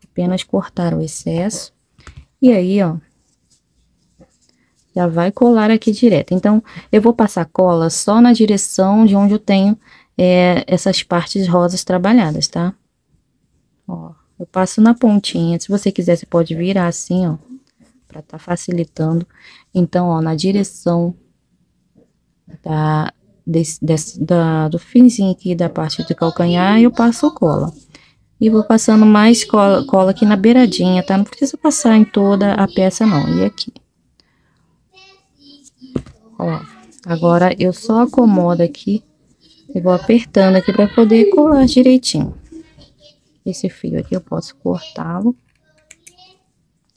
apenas cortar o excesso. E aí, ó, já vai colar aqui direto. Então, eu vou passar cola só na direção de onde eu tenho é, essas partes rosas trabalhadas, tá? Ó. Eu passo na pontinha. Se você quiser, você pode virar assim, ó. Pra tá facilitando. Então, ó, na direção da, desse, desse, da, do finzinho aqui da parte de calcanhar, eu passo cola. E vou passando mais cola, cola aqui na beiradinha, tá? Não precisa passar em toda a peça, não. E aqui. Ó, agora eu só acomodo aqui. E vou apertando aqui para poder colar direitinho. Esse fio aqui eu posso cortá-lo.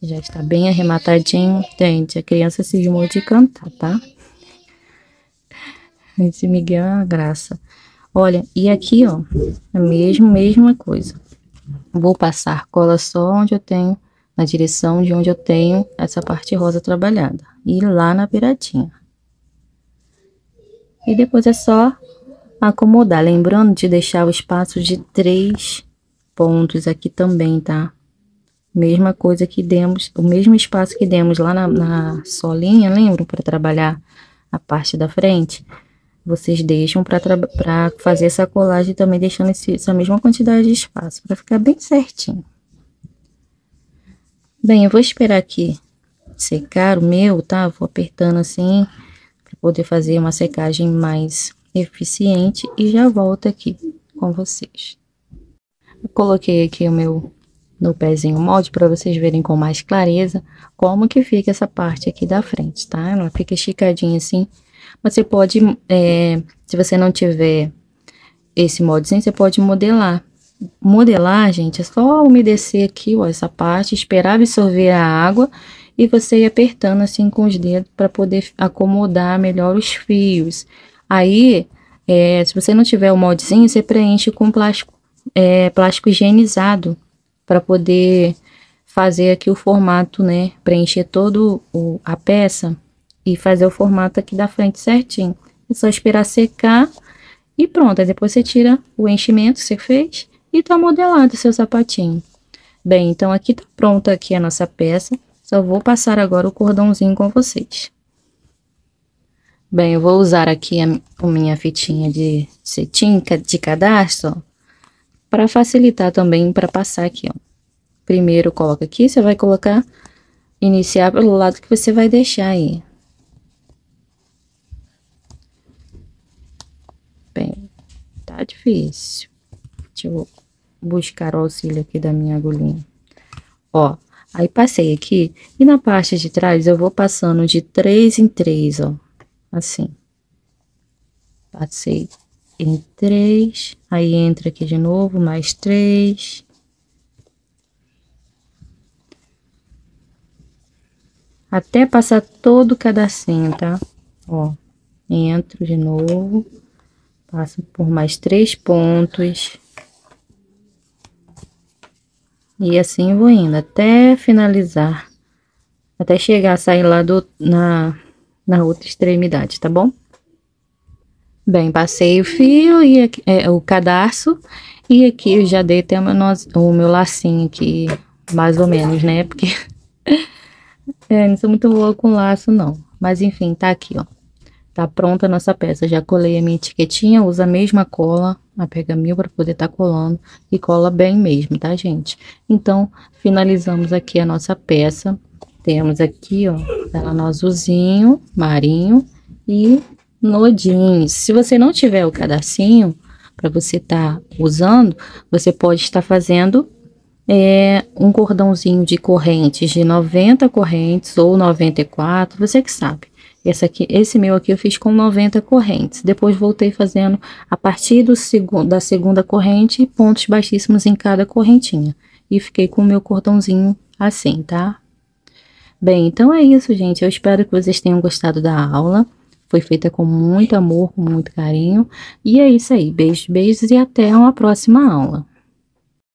Já está bem arrematadinho. Gente, a criança se esmou de cantar, tá? Esse Miguel é uma graça. Olha, e aqui, ó, a mesma, mesma coisa. Vou passar cola só onde eu tenho na direção de onde eu tenho essa parte rosa trabalhada. E lá na piradinha. E depois é só acomodar, lembrando de deixar o espaço de três pontos aqui também, tá? Mesma coisa que demos, o mesmo espaço que demos lá na, na solinha, lembram? Para trabalhar a parte da frente. Vocês deixam para fazer essa colagem também deixando esse, essa mesma quantidade de espaço, para ficar bem certinho. Bem, eu vou esperar aqui secar o meu, tá? Vou apertando assim, poder fazer uma secagem mais eficiente e já volto aqui com vocês. Eu coloquei aqui o meu no pezinho molde para vocês verem com mais clareza como que fica essa parte aqui da frente, tá? Ela fica esticadinha assim, mas você pode, é, se você não tiver esse moldezinho, você pode modelar. Modelar, gente, é só umedecer aqui, ó, essa parte, esperar absorver a água e você ir apertando assim com os dedos para poder acomodar melhor os fios. Aí, é, se você não tiver o moldezinho, você preenche com plástico, é, plástico higienizado para poder fazer aqui o formato, né? Preencher todo o, a peça e fazer o formato aqui da frente certinho. É só esperar secar e pronto. Aí depois você tira o enchimento que você fez e tá modelado o seu sapatinho. Bem, então aqui tá pronta aqui a nossa peça. Só vou passar agora o cordãozinho com vocês. Bem, eu vou usar aqui a, minha fitinha de cetim de cadastro para facilitar também para passar aqui, ó. Primeiro coloca aqui, você vai colocar, iniciar pelo lado que você vai deixar aí. Bem, tá difícil. Deixa eu buscar o auxílio aqui da minha agulhinha. Ó, aí passei aqui, e na parte de trás eu vou passando de três em três, ó, assim. Passei em três, aí entra aqui de novo, mais três. Até passar todo o cadacinho, tá? Ó, entro de novo, passo por mais três pontos. E assim vou indo até finalizar, até chegar a sair lá do, na, na outra extremidade, tá bom? Bem, passei o fio e é, o cadarço e aqui eu já dei até o meu, o meu lacinho aqui, mais ou menos, né? Porque [laughs] é, não sou muito boa com laço, não. Mas enfim, tá aqui, ó. Tá pronta a nossa peça. Já colei a minha etiquetinha, usa a mesma cola, a pergaminho para poder tá colando e cola bem mesmo, tá, gente? Então, finalizamos aqui a nossa peça. Temos aqui, ó, ela no azulzinho, marinho e nodinhos. Se você não tiver o cadacinho para você estar tá usando, você pode estar fazendo é, um cordãozinho de correntes de 90 correntes ou 94, você que sabe. Esse, aqui, esse meu aqui eu fiz com 90 correntes. Depois voltei fazendo a partir do segundo, da segunda corrente, pontos baixíssimos em cada correntinha. E fiquei com o meu cordãozinho assim, tá? Bem, então é isso, gente. Eu espero que vocês tenham gostado da aula. Foi feita com muito amor, com muito carinho. E é isso aí. Beijos, beijos e até uma próxima aula.